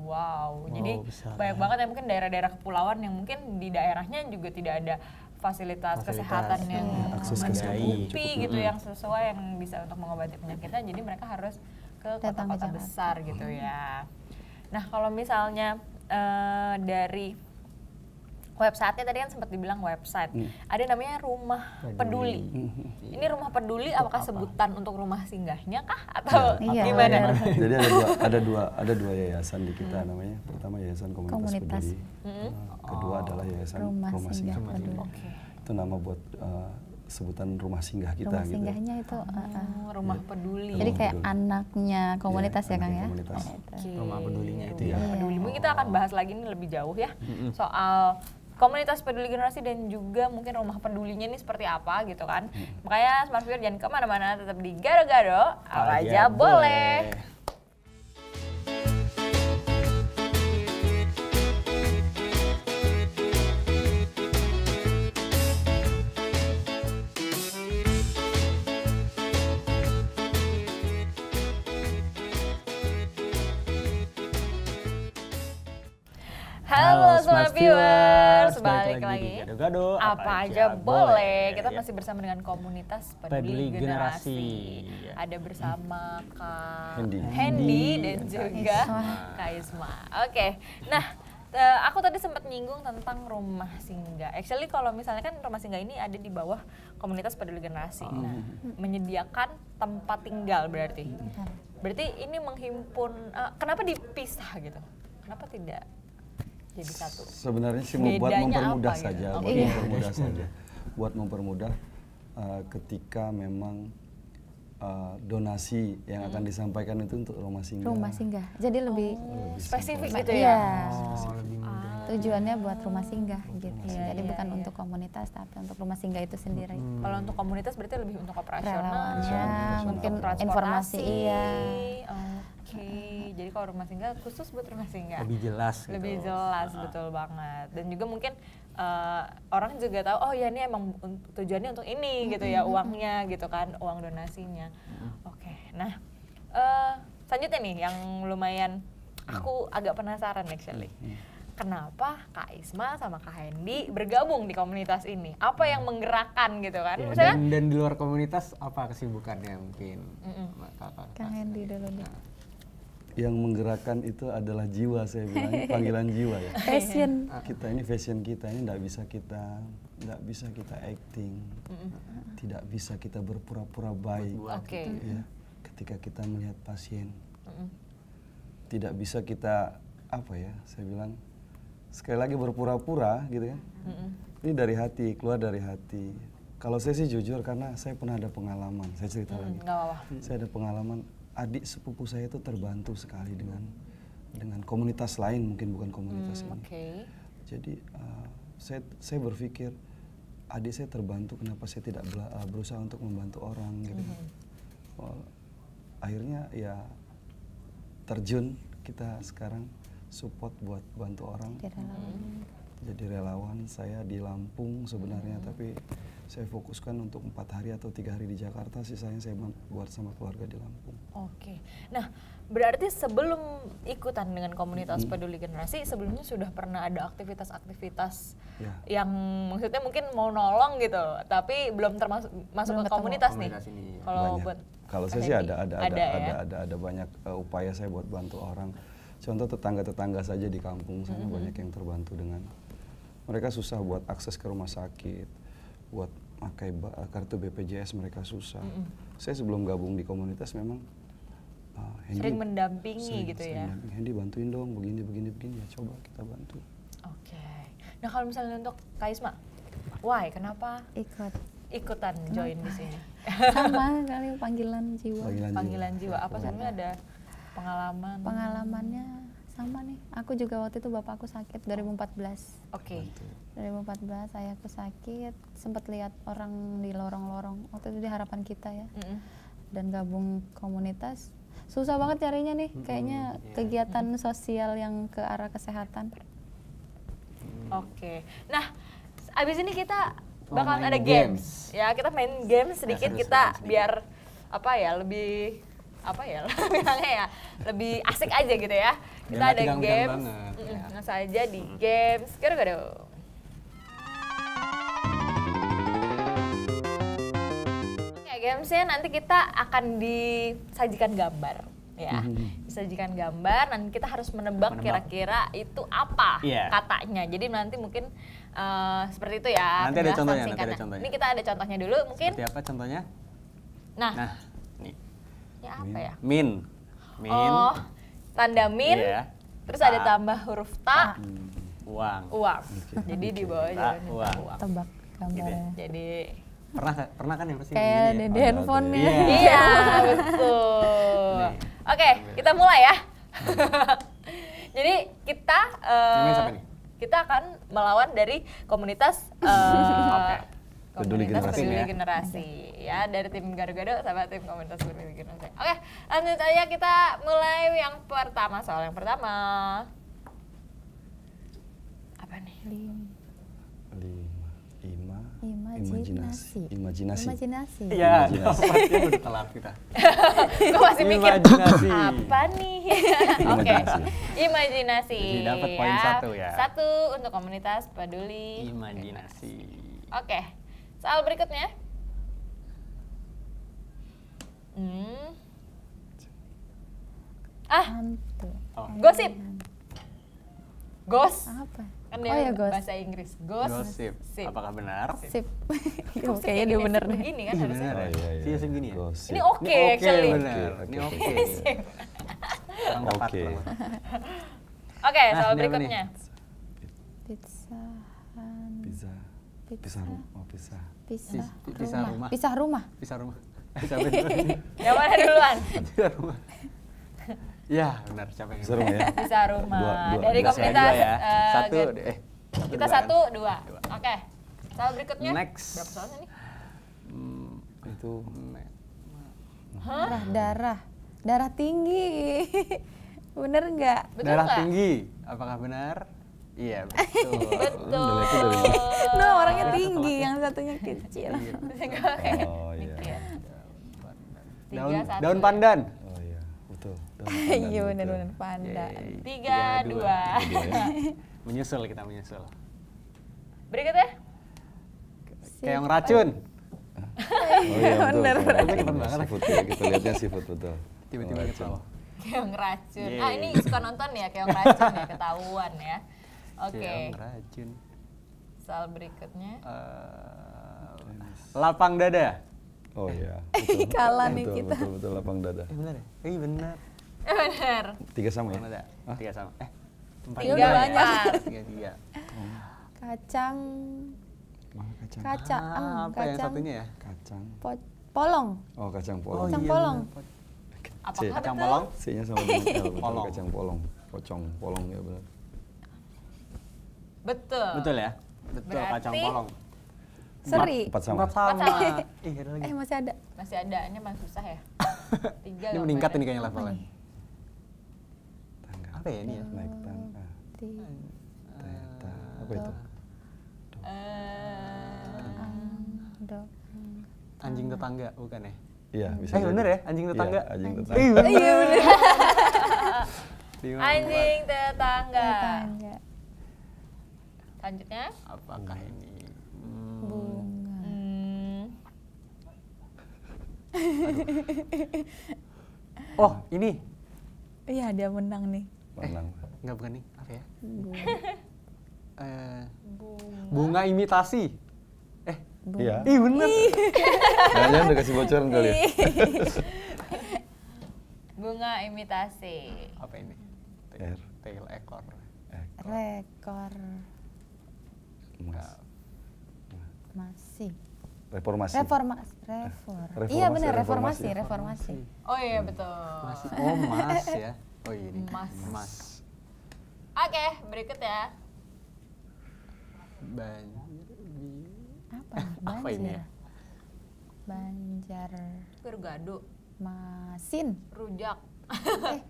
S2: Wow, jadi
S1: besar
S2: banyak banget ya mungkin daerah-daerah kepulauan yang mungkin di daerahnya juga tidak ada fasilitas,
S1: Fasilitas,
S2: kesehatan yang
S3: iya, akses
S2: mencukupi
S3: cukup.
S2: gitu yang sesuai yang bisa untuk mengobati penyakitnya. Jadi mereka harus ke kota-kota besar gitu ya. Nah kalau misalnya eh, dari websitenya tadi kan sempat dibilang website, ada namanya rumah peduli. Ini rumah peduli apakah sebutan untuk rumah singgahnya kah atau
S4: Iya.
S2: gimana?
S3: Jadi ada dua, ada dua, ada dua yayasan di kita namanya. Pertama yayasan komunitas,
S4: Komunitas.
S3: peduli. Uh, kedua adalah yayasan
S4: Rumah
S3: rumah,
S4: Singgah
S3: singgah.
S4: Peduli.
S2: Oke.
S3: Itu nama buat uh, sebutan rumah singgah kita
S4: rumah
S3: gitu.
S4: singgahnya itu uh.
S2: Oh, rumah peduli.
S4: jadi kayak
S3: peduli.
S4: anaknya komunitas ya kang
S3: anaknya
S4: ya
S3: komunitas.
S2: Oke.
S1: Rumah pedulinya itu ya.
S2: Peduli. Mungkin kita akan bahas lagi nih lebih jauh ya soal komunitas peduli generasi dan juga mungkin rumah pedulinya ini seperti apa gitu kan. Makanya Smart Viewer jangan ke mana-mana, tetap di Gado-Gado, apa aja boleh. Halo Smart Viewers, balik lagi.
S1: Gado-Gado.
S2: apa aja boleh. Kita masih bersama dengan komunitas peduli,
S1: Peduli
S2: generasi.
S1: Generasi. Iya.
S2: Ada bersama Kak
S3: Hendy.
S2: Hendy dan juga Kak Isma. Oke, nah eh, aku tadi sempat nyinggung tentang rumah singgah. Actually kalau misalnya kan rumah singgah ini ada di bawah komunitas peduli generasi. Nah, menyediakan tempat tinggal berarti. Berarti ini menghimpun. eh, kenapa dipisah gitu? Kenapa tidak jadi satu?
S3: Sebenarnya sih mau buat mempermudah
S2: apa gitu?
S3: saja,
S2: Oke.
S3: buat mempermudah saja. Buat mempermudah uh, ketika memang uh, donasi yang akan disampaikan itu untuk rumah singgah.
S4: rumah singgah jadi lebih
S2: Spesifik gitu
S4: Iya.
S2: ya?
S1: Oh, lebih mudah.
S4: tujuannya buat rumah singgah gitu
S2: Iya,
S4: jadi
S2: iya,
S4: bukan
S2: iya.
S4: untuk komunitas tapi untuk rumah singgah itu sendiri
S2: Kalau untuk komunitas berarti lebih untuk operasional,
S4: relawannya mungkin
S2: untuk transportasi.
S4: informasi iya
S2: Oke, jadi kalau rumah singgah khusus buat rumah singgah.
S1: Lebih jelas gitu.
S2: Lebih jelas betul banget. Dan juga mungkin eh, orang juga tahu oh ya ini emang tujuannya untuk ini gitu ya uangnya gitu kan uang donasinya. Oke nah eh, selanjutnya nih yang lumayan aku agak penasaran actually. Kenapa Kak Isma sama Kak Hendy bergabung di komunitas ini? Apa yang menggerakkan gitu kan?
S1: Ya,
S2: misalnya
S1: dan, dan di luar komunitas apa kesibukannya mungkin?
S2: Mm-mm.
S1: Mbak kakak
S4: Kang Hendy dulu deh.
S3: Yang menggerakkan itu adalah jiwa saya bilang, panggilan jiwa ya.
S4: Passion.
S3: Kita ini fashion kita ini tidak bisa kita tidak bisa kita acting, tidak bisa kita berpura-pura baik.
S2: oke
S3: Ya, ketika kita melihat pasien, tidak bisa kita apa ya? Saya bilang sekali lagi berpura-pura gitu kan.
S2: Mm-mm.
S3: Ini dari hati, keluar dari hati. Kalau saya sih jujur karena saya pernah ada pengalaman. Saya cerita lagi. Saya ada pengalaman adik sepupu saya itu terbantu sekali dengan dengan komunitas lain mungkin bukan komunitas
S2: Hmm,
S3: ini.
S2: oke
S3: Jadi uh, saya saya berpikir adik saya terbantu kenapa saya tidak bela- uh, berusaha untuk membantu orang gitu. Oh, akhirnya ya terjun kita sekarang support buat bantu orang.
S4: Di relawan.
S3: Jadi relawan saya di Lampung sebenarnya tapi saya fokuskan untuk empat hari atau tiga hari di Jakarta sisanya saya buat sama keluarga di Lampung.
S2: Oke. Nah, berarti sebelum ikutan dengan komunitas
S3: Hmm.
S2: peduli generasi, sebelumnya sudah pernah ada aktivitas-aktivitas
S3: Ya.
S2: yang maksudnya mungkin mau nolong gitu, tapi belum termasuk masuk
S4: Belum
S2: ke
S4: ketemu.
S2: komunitas nih.
S1: Komunitas ini.
S2: Kalau
S3: banyak.
S2: buat
S3: Kalau saya sih ada ada ada
S2: Ada
S3: ada
S2: ya?
S3: ada, ada, banyak uh, upaya saya buat bantu orang. Contoh tetangga-tetangga saja di kampung sana
S2: Mm-hmm.
S3: banyak yang terbantu dengan mereka susah buat akses ke rumah sakit, buat pakai kartu BPJS mereka susah. Saya sebelum gabung di komunitas memang uh, Hendy
S2: Sering mendampingi
S3: sering-
S2: gitu
S3: sering
S2: ya?
S3: mendampingi. Hendy bantuin dong begini begini begini ya coba kita bantu.
S2: Oke. Nah, kalau misalnya untuk Kaisma, why kenapa
S4: Ikut.
S2: ikutan join di sini?
S4: Sama kali panggilan jiwa.
S3: Panggilan,
S2: Panggilan jiwa.
S3: Ya,
S2: Apa sebenarnya ada pengalaman?
S4: Pengalamannya sama nih. Aku juga waktu itu bapakku sakit 2014.
S2: Oke.
S3: bantu.
S4: 2014 ayahku sakit, sempat lihat orang di lorong-lorong. Waktu itu di harapan kita ya.
S2: Mm-mm.
S4: Dan gabung komunitas. Susah banget carinya nih, kayaknya kegiatan sosial yang ke arah kesehatan.
S2: Oke. Nah, abis ini kita
S1: Oh,
S2: bakal
S1: main
S2: ada games. Ya, kita main games sedikit
S1: seru-seruan
S2: kita
S1: sedikit.
S2: biar apa ya, lebih apa ya, bilangnya ya, lebih asik aja gitu ya. Kita ada games. Mm-mm,
S1: ya.
S2: Langsung aja di games. Gado-gado. Oke, gamesnya nanti kita akan disajikan gambar ya. Disajikan gambar dan kita harus menebak kira-kira itu apa
S1: Iya.
S2: katanya. Jadi nanti mungkin eh, seperti itu ya.
S1: Nanti ada contohnya, nanti ada contohnya.
S2: Ini kita ada contohnya dulu mungkin.
S1: Seperti apa contohnya?
S2: Nah,
S1: Nah, nih.
S2: ini apa ya?
S1: Min. Min.
S2: Oh, tanda min.
S1: Iya.
S2: Terus ada
S1: Ta.
S2: tambah huruf ta,
S1: Uang.
S2: uang. Jadi di bawah
S1: Ta, uang.
S2: uang.
S4: Tebak
S1: Gitu
S4: gambarnya.
S2: Jadi
S1: Pernah pernah kan ya pasti
S4: Kayak ada
S1: ya?
S4: di
S3: Ada,
S4: handphone ya.
S1: Iya.
S2: Iya, betul.
S1: Nih.
S2: Oke, kita mulai ya. Jadi kita eh,
S1: Yang nih?
S2: kita akan melawan dari komunitas eh,
S1: Oke.
S3: Peduli generasi.
S2: peduli
S1: ya.
S2: generasi ya dari tim Gado-Gado sama tim komunitas peduli generasi. Oke, lanjut aja kita mulai yang pertama soal yang pertama. Apa nih?
S4: Lim-
S3: Lima, ima,
S4: Imajinasi.
S3: imajinasi.
S4: Imajinasi.
S1: Iya, pasti udah telat kita.
S2: Gue masih mikir
S1: Imajinasi.
S2: apa nih? Oke,
S3: Imajinasi.
S2: imajinasi.
S1: Jadi dapat poin satu ya.
S2: Satu untuk komunitas peduli.
S1: Imajinasi.
S2: Oke, soal berikutnya. Hmm. Ah,
S4: Hantu.
S1: Oh.
S2: gosip. Gos.
S4: Apa?
S2: Kan
S4: Oh
S2: dia
S4: ya, gos.
S2: bahasa Inggris. Gos.
S1: Gosip.
S2: Sip.
S1: Apakah benar?
S4: Sip.
S2: Kok
S4: Kayaknya dia bener deh.
S2: Begini kan harusnya.
S1: benar.
S3: Oh, iya, iya.
S1: Iya, segini ya?
S3: Gosip.
S2: Ini oke
S1: Ini
S2: actually.
S1: benar.
S3: Oke,
S1: Ini
S3: oke,
S1: oke.
S3: oke.
S1: Nah,
S2: soal
S1: ini apa nih?
S3: Pisah rumah. Oh, pisah.
S4: Pisah,
S1: Pis- pisah
S4: rumah.
S1: rumah.
S4: Pisah rumah.
S1: Pisah rumah. Pisah benar.
S2: Yang mana duluan?
S1: Pisah rumah. Ya, benar. Siapa yang
S3: Pisah rumah ya.
S2: Bisa rumah.
S3: Dua, dua.
S2: Dari komunitas
S1: Dua ya.
S2: eh,
S1: Satu
S2: Gen-
S1: deh. Eh,
S2: Kita satu, dua.
S1: Dua.
S2: Oke. Soal berikutnya.
S1: Next.
S2: Berapa soalnya nih?
S1: Hmm,
S3: Itu
S4: Darah, darah. Darah tinggi. Bener nggak?
S2: Betul
S1: Darah
S2: nggak?
S1: tinggi. Apakah benar? Iya, betul.
S2: Betul.
S4: No, orangnya tinggi, yang satunya kecil.
S3: Oh iya.
S2: Ya.
S1: daun,
S2: Tiga, satu,
S1: daun
S2: ya.
S1: pandan.
S3: Oh iya, betul. Daun
S4: Iya
S3: pandan, betul.
S4: benar-benar panda.
S1: Yeay.
S2: Tiga, dua.
S3: Ya.
S1: Menyusul kita menyusul.
S2: Berikutnya.
S1: Keong racun.
S3: Oh iya racun,
S1: Cepet banget.
S3: Seafood ya, kita lihatnya seafood betul.
S1: Tiba-tiba
S3: Keong
S1: kita
S3: racun.
S2: Keong racun. Ah ini suka nonton ya keong racun ya ketahuan ya. Oke.
S1: Keong racun.
S2: Soal berikutnya.
S1: Eh, lapang dada.
S3: Oh iya. betul.
S4: Kalah nih
S3: Betul,
S4: kita.
S3: Betul betul lapang dada.
S1: Eh benar ya? Eh benar.
S2: Eh benar.
S3: Tiga sama ya?
S1: Lapang dada.
S3: Hah?
S1: Tiga sama. Eh. Empat
S2: Tiga
S1: dada ya?
S2: banyak.
S1: Tiga tiga.
S4: Kacang,
S3: Mana kacang?
S4: kacang,
S1: Ah, apa yang
S4: kacang,
S1: satunya ya?
S3: Kacang.
S4: po- polong,
S3: Oh kacang
S1: Oh,
S3: polong.
S4: Kacang
S1: iya,
S4: polong.
S3: C.
S1: Kacang polong.
S3: C-nya sama dengan L.
S1: Polong.
S3: Kacang polong. Pocong, polong ya benar.
S2: Betul.
S1: Betul ya? Betul
S2: Berarti-
S1: kacang polong.
S4: seri.
S3: Empat sama.
S1: Empat sama.
S2: Empat sama.
S4: Eh masih ada.
S2: Masih ada, ini masih susah ya. Tiga
S1: Ini meningkat ini kayaknya levelnya.
S3: Tangga.
S1: Apa ya ini ya?
S3: Naik tangga. Teta. Apa itu?
S2: Eh.
S1: Anjing tetangga bukan ya?
S3: Iya, bisa
S1: Eh
S3: jadi.
S1: bener ya? Anjing tetangga?
S3: Iya, anjing tetangga.
S4: Iya bener.
S2: Anjing tetangga.
S4: Tetangga.
S2: Selanjutnya.
S1: Apakah ini? Hmm,
S4: Bunga.
S2: Hmm,
S1: Oh, ini.
S4: Iya dia menang nih.
S3: Menang.
S1: Enggak bukan nih. Apa ya?
S4: Bunga.
S1: Eh,
S2: bunga.
S1: bunga imitasi. Eh,
S3: Iya.
S1: ih bener.
S3: Jangan-jangan udah kasih bocoran kali ya.
S2: Bunga imitasi.
S1: Apa ini?
S3: R.
S1: Tail ekor.
S3: Eh,
S4: Rekor
S3: Mas.
S4: masih.
S3: Reformasi.
S4: Reformasi. Refor.
S3: Reformasi,
S4: Iya benar
S3: reformasi.
S4: reformasi, reformasi.
S2: Oh iya betul.
S1: Masih oh mas ya. Oh iya ini.
S2: Mas.
S1: Mas.
S2: Oke, berikut ya.
S1: Banjir.
S4: Apa? nih?
S1: Apa ini ya?
S4: Banjar.
S2: Gergado,
S4: Masin.
S2: rujak.
S4: eh,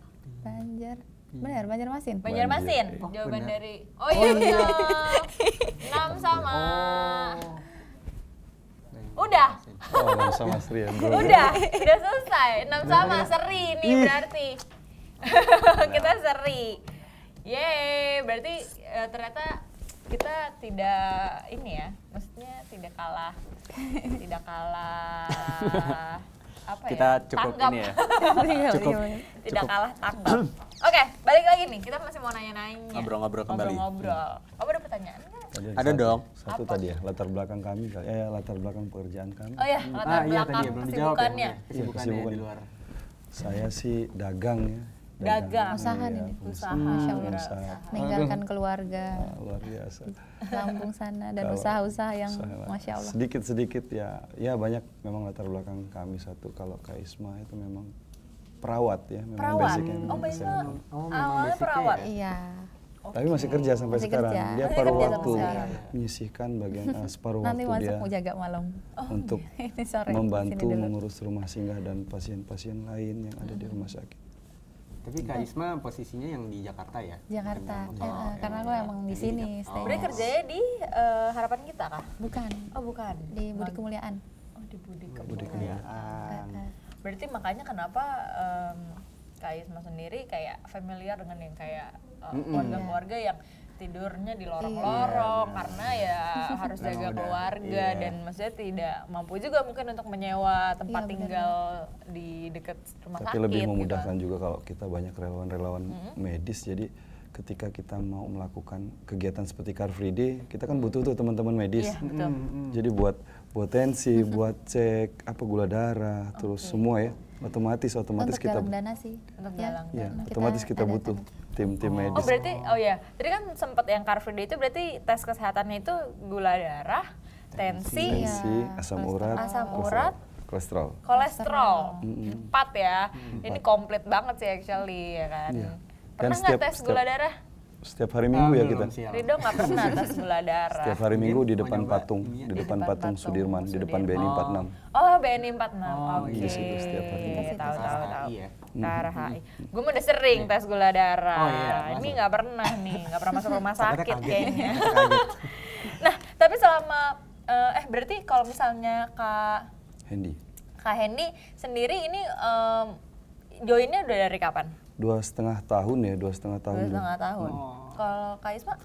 S4: Banjar. Benar, Banjarmasin.
S2: Banjarmasin.
S1: Oh,
S2: Jawaban
S1: benar.
S2: dari Oh iya. Enam sama.
S1: Oh.
S2: Udah.
S3: Oh, sama Sri ya.
S2: Udah, udah selesai. Enam sama seri nih
S1: Ih.
S2: berarti. kita seri. Yeay, berarti eh, ternyata kita tidak ini ya, maksudnya tidak kalah, tidak kalah apa
S1: Kita
S2: ya?
S1: cukup
S2: tanggap.
S1: ini ya.
S4: Iya,
S1: Cukup.
S4: iya, benar.
S2: tidak
S1: Cukup.
S2: kalah tanggap. Oke, balik lagi nih. Kita masih mau nanya-nanya.
S1: Ngobrol-ngobrol kembali.
S2: Ngobrol-ngobrol. Kamu ada pertanyaan nggak?
S3: Tadi
S1: Ada
S3: satu-
S1: dong.
S3: Satu
S2: Apa?
S3: tadi ya, latar belakang kami kali. Eh, latar belakang pekerjaan kami.
S2: Oh ya, latar
S1: Ah iya
S2: belakang
S1: tadi ya, belum dijawab ya.
S2: kesibukannya.
S1: Ya. Kesibukannya
S3: kesibukan.
S1: di luar.
S3: Saya sih dagang ya.
S2: Dagang.
S4: Usaha
S3: Iya,
S4: nih,
S2: Usaha.
S4: Masya Allah.
S3: Usaha.
S4: Meninggalkan keluarga,
S3: Ah, luar biasa.
S4: lambung sana dan usaha-usaha yang
S3: usaha-
S4: Masya Allah.
S3: Sedikit-sedikit ya, ya banyak memang latar belakang kami satu. Kalau Kak Isma itu memang perawat ya, memang
S2: Perawat.
S3: basicnya memang
S2: Oh, Mbak Isma
S3: kesehatan.
S1: Oh, memang
S2: awalnya
S1: basicnya
S2: perawat.
S1: ya?
S4: Iya.
S3: Tapi masih kerja sampai
S4: Masih
S3: sekarang.
S4: kerja.
S3: Dia
S2: Masih
S3: paruh waktu menyisihkan bagian uh, separuh
S4: Nanti
S3: waktu dia
S4: mau jaga malam.
S3: untuk
S4: Ini sore.
S3: membantu mengurus rumah singgah dan pasien-pasien lain yang ada di rumah sakit.
S1: Tapi Kak Isma posisinya yang di Jakarta ya?
S4: Jakarta, eh,
S1: Oh,
S4: karena aku emang di
S1: yang
S4: sini
S1: Jak-
S4: stay.
S2: Berarti kerjanya di eh, harapan kita kah?
S4: Bukan
S2: Oh bukan.
S4: di Budi Kemuliaan.
S2: Oh di Budi
S3: Budi
S2: Kemuliaan.
S1: Kemuliaan.
S4: Eh, eh.
S2: Berarti makanya kenapa em, Kak Isma sendiri kayak familiar dengan yang kayak eh,
S1: Mm-mm.
S2: keluarga-keluarga yang tidurnya di lorong-lorong karena ya harus jaga
S1: udah,
S2: keluarga
S1: iya.
S2: dan maksudnya tidak mampu juga mungkin untuk menyewa tempat
S4: Iya,
S2: tinggal di dekat rumah
S3: Tapi
S2: sakit.
S3: lebih
S2: gitu.
S3: memudahkan juga kalau kita banyak relawan-relawan medis. Jadi ketika kita mau melakukan kegiatan seperti Car Free Day, kita kan butuh tuh teman-teman medis.
S2: Iya betul.
S3: Jadi buat buat tensi, buat cek apa gula darah, terus semua ya, otomatis otomatis
S4: Untuk
S3: kita
S4: galang dana sih.
S2: Untuk
S4: Ya,
S2: galang
S3: ya,
S4: kita
S3: otomatis kita butuh. Tim-tim
S2: Oh
S3: medis.
S2: berarti oh ya, tadi kan sempat yang Car Free Day itu berarti tes kesehatannya itu gula darah, tensi,
S3: tensi, asam
S4: kolesterol.
S3: urat,
S2: Asam
S3: kolesterol.
S2: urat.
S3: kolesterol.
S2: kolesterol, empat ya. Ini komplit banget sih actually ya kan.
S3: Iya.
S2: Pernah
S3: Dan
S2: nggak tes
S3: setiap-
S2: gula darah?
S3: Setiap hari Minggu ya
S1: belum
S3: kita.
S2: Rido nggak pernah tes gula darah.
S3: Setiap hari Minggu di depan
S1: mau nyoba
S3: patung, di
S2: Di
S3: depan
S2: depan
S3: patung
S2: patung
S3: Sudirman, di depan
S2: Sudirman.
S3: BNI
S1: Oh.
S3: 46.
S2: Oh BNI 46,
S1: Oh,
S2: oke.
S3: iya, situ setiap hari Minggu.
S2: Tahu tahu tahu.
S1: HI ya.
S2: Gue udah sering tes gula darah.
S1: Oh iya,
S2: Ini
S1: masuk.
S2: nggak pernah nih, nggak pernah masuk rumah sakit
S1: kaget.
S2: kayaknya.
S1: Kaget.
S2: Nah, tapi selama eh, eh berarti kalau misalnya Kak
S3: Hendy.
S2: Kak Hendy sendiri ini em, joinnya udah dari kapan?
S3: Dua setengah tahun ya, dua setengah tahun.
S2: Dua setengah tahun. Kalau Kak Isma?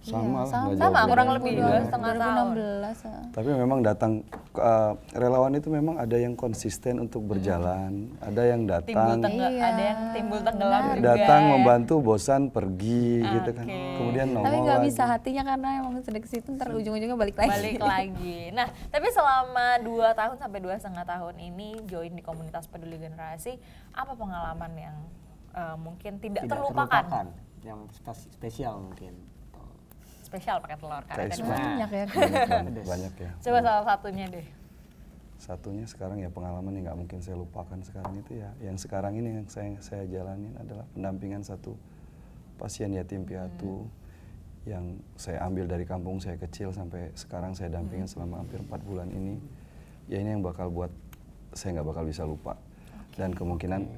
S3: Sama, lah,
S4: sama,
S2: Sama, kurang lebih
S3: Iya.
S2: dua setengah tahun.
S4: 2016 ya.
S3: Tapi memang datang uh, relawan itu memang ada yang konsisten untuk berjalan, ada yang
S2: Timbul
S3: datang
S2: tenggelam,
S4: Iya,
S2: ada yang timbul tenggelam juga.
S3: datang
S2: ya.
S3: membantu bosan pergi gitu kan. Kemudian nongol
S4: Tapi nggak bisa hatinya karena emang sudah ke situ ntar ujung-ujungnya balik lagi.
S2: balik lagi. Nah, tapi selama dua tahun sampai dua setengah tahun ini join di komunitas peduli generasi, apa pengalaman yang eh, mungkin tidak, terlupakan?
S1: Yang spes- spesial mungkin.
S2: Spesial pakai telur.
S3: Isma.
S4: Banyak ya.
S3: banyak, banyak ya.
S2: Coba salah satunya deh.
S3: Satunya sekarang ya pengalaman yang nggak mungkin saya lupakan sekarang itu ya, yang sekarang ini yang saya saya jalanin adalah pendampingan satu pasien yatim piatu yang saya ambil dari kampung saya kecil sampai sekarang saya dampingin selama hampir empat bulan ini. Ya ini yang bakal buat saya nggak bakal bisa lupa dan kemungkinan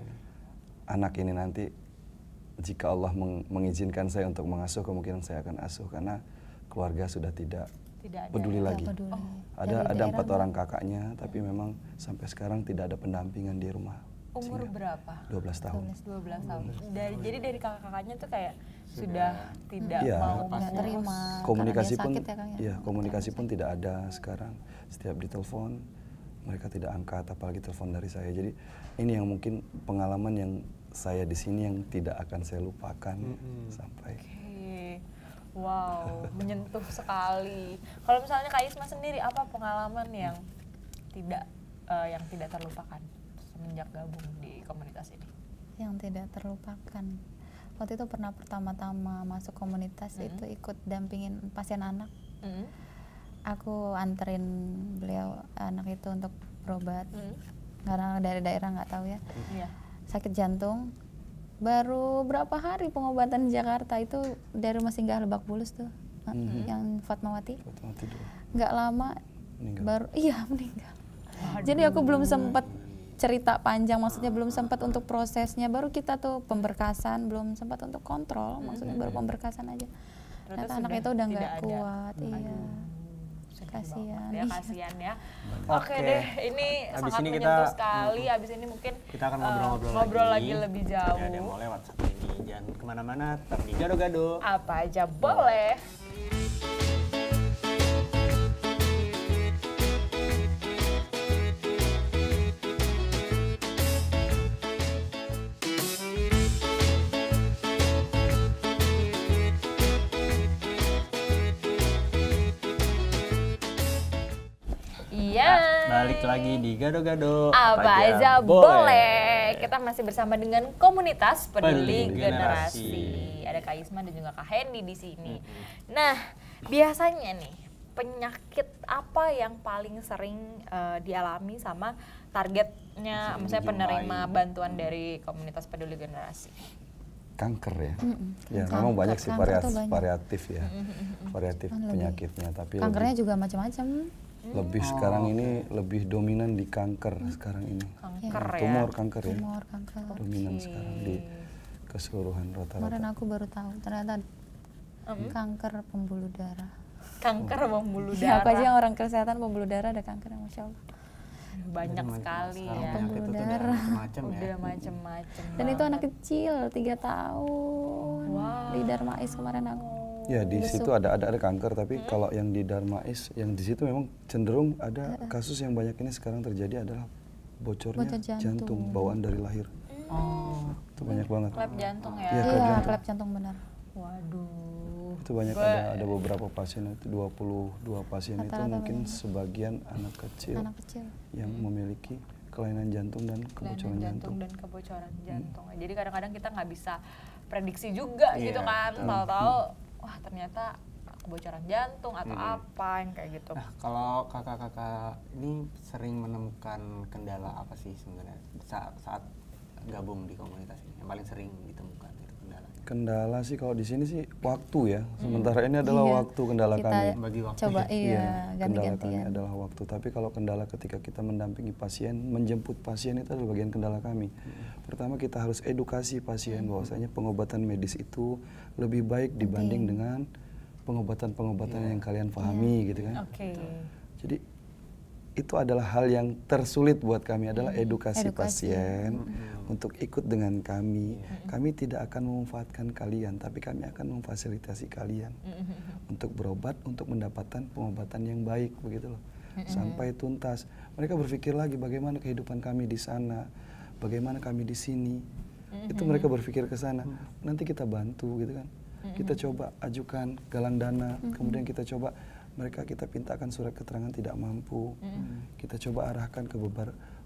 S3: anak ini nanti jika Allah meng- mengizinkan saya untuk mengasuh kemungkinan saya akan asuh karena keluarga sudah tidak
S2: Tidak ada.
S3: peduli
S4: Nggak
S3: lagi.
S4: peduli.
S3: Ada
S4: Dari
S3: ada
S4: daerah
S3: empat orang kakaknya, tapi memang sampai sekarang tidak ada pendampingan di rumah.
S2: Umur
S3: Sehingga
S2: berapa?
S3: 12 tahun.
S2: 12 tahun. Dari jadi dari kakak-kakaknya tuh kayak sudah tidak
S3: Iya.
S2: mau mengurus.
S4: terima.
S3: Komunikasi pun,
S4: sakit ya, Kang, ya?
S3: iya komunikasi pun tidak ada sekarang. Setiap ditelepon mereka tidak angkat, apalagi telepon dari saya. Jadi ini yang mungkin pengalaman yang saya di sini yang tidak akan saya lupakan sampai.
S2: Oke. Wow, menyentuh sekali. Kalau misalnya Kak Isma sendiri apa pengalaman yang tidak eh, yang tidak terlupakan semenjak gabung di komunitas ini?
S4: yang tidak terlupakan waktu itu pernah pertama-tama masuk komunitas itu ikut dampingin pasien anak
S2: Hmm.
S4: Aku anterin beliau anak itu untuk berobat.
S2: Hmm.
S4: karena dari daerah nggak tahu ya.
S2: Iya.
S4: sakit jantung. Baru berapa hari pengobatan di Jakarta itu dari rumah singgah Lebak Bulus tuh
S3: Mhm.
S4: yang Fatmawati. Nggak lama
S3: Meninggal.
S4: baru iya meninggal. Jadi aku belum sempat cerita panjang maksudnya belum sempat untuk prosesnya. Baru kita tuh pemberkasan belum sempat untuk kontrol maksudnya baru pemberkasan aja.
S2: Ternyata
S4: anak itu udah nggak
S2: ada.
S4: kuat iya Kasihan.
S2: banget ya,
S4: Iya.
S2: kasihan ya.
S1: Oke.
S2: Oke deh, ini
S1: Habis
S2: sangat
S1: ini kita-
S2: menyentuh sekali. Habis ini mungkin
S1: Kita akan
S2: eh,
S1: ngobrol-ngobrol
S2: ngobrol
S1: lagi.
S2: lagi lebih jauh.
S1: Ya, ada yang mau lewat satu ini. Jangan ke mana-mana, tetap di gado-gado.
S2: Apa aja boleh. Iya.
S1: Balik lagi di gado-gado.
S2: Apa aja boleh. Kita masih bersama dengan komunitas peduli,
S1: Peduli
S2: generasi.
S1: Generasi.
S2: Ada Kak Isma dan juga Kak Hendy di sini. Nah, biasanya nih penyakit apa yang paling sering eh, dialami sama targetnya, misalnya penerima bantuan dari komunitas peduli generasi?
S3: kanker ya.
S4: Mm-mm.
S3: Ya
S4: Kanker-
S3: memang banyak sih
S4: kanker
S3: variatif,
S4: tuh banyak.
S3: variatif ya, variatif
S4: Kan lebih-
S3: penyakitnya. Tapi
S4: kankernya
S3: lebih,
S4: juga macam-macam
S3: lebih sekarang ini lebih dominan di kanker sekarang ini.
S2: Kanker ya.
S3: Tumor kanker ya,
S4: tumor kanker
S3: dominan sekarang di keseluruhan
S4: kemarin
S3: rata-rata.
S4: aku baru tahu ternyata kanker pembuluh darah
S2: Kanker pembuluh
S4: Ya, aku aja
S2: darah.
S4: yang orang kesehatan pembuluh darah ada kanker masya allah
S2: Banyak sekali
S1: Sekarang
S2: ya.
S4: Pembuluh
S1: udah
S4: darah.
S1: macam-macam ya.
S2: Udah macem-macem
S4: dan itu anak kecil tiga tahun di Darmais kemarin aku
S3: Ya di situ ada ada ada kanker, tapi kalau yang di Darmais, yang di situ memang cenderung ada kasus yang banyak ini sekarang terjadi adalah bocornya
S4: Bocor jantung.
S3: jantung bawaan dari lahir.
S1: Oh,
S3: Itu banyak banget.
S2: Klep jantung ya.
S3: Iya, klep
S4: iya
S3: jantung.
S4: klep jantung benar
S2: Waduh.
S3: Itu banyak ada ada beberapa pasien itu 22 pasien itu
S4: Rata-rata
S3: mungkin sebagian anak kecil
S4: anak kecil
S3: yang memiliki kelainan jantung dan kebocoran
S2: jantung
S3: jantung.
S2: dan kebocoran jantung. Jadi kadang-kadang kita nggak bisa prediksi juga
S1: Iya,
S2: gitu kan. Tahu-tahu wah ternyata kebocoran jantung atau apa yang kayak gitu.
S1: Nah, kalau kakak-kakak ini sering menemukan kendala apa sih sebenarnya saat, saat gabung di komunitas ini yang paling sering ditemukan?
S3: Kendala sih kalau di sini sih waktu ya. Sementara ini adalah
S4: Iya.
S3: waktu kendala
S4: Kita
S3: kami.
S1: Bagi waktu
S4: coba
S1: ya?
S4: iya
S3: kendala kami adalah waktu. Tapi kalau kendala ketika kita mendampingi pasien, menjemput pasien itu adalah bagian kendala kami. Pertama kita harus edukasi pasien bahwasanya pengobatan medis itu lebih baik dibanding dengan pengobatan-pengobatan yang kalian pahami gitu kan.
S2: Oke.
S3: Jadi itu adalah hal yang tersulit buat kami adalah edukasi,
S4: Edukasi.
S3: pasien untuk ikut dengan kami. Kami tidak akan memanfaatkan kalian, tapi kami akan memfasilitasi kalian untuk berobat, untuk mendapatkan pengobatan yang baik begitu loh. Sampai tuntas. Mereka berpikir lagi bagaimana kehidupan kami di sana, bagaimana kami di sini. Itu mereka berpikir ke sana. Nanti kita bantu gitu kan. Kita coba ajukan galang dana, kemudian kita coba mereka kita pintakan surat keterangan tidak mampu. Kita coba arahkan ke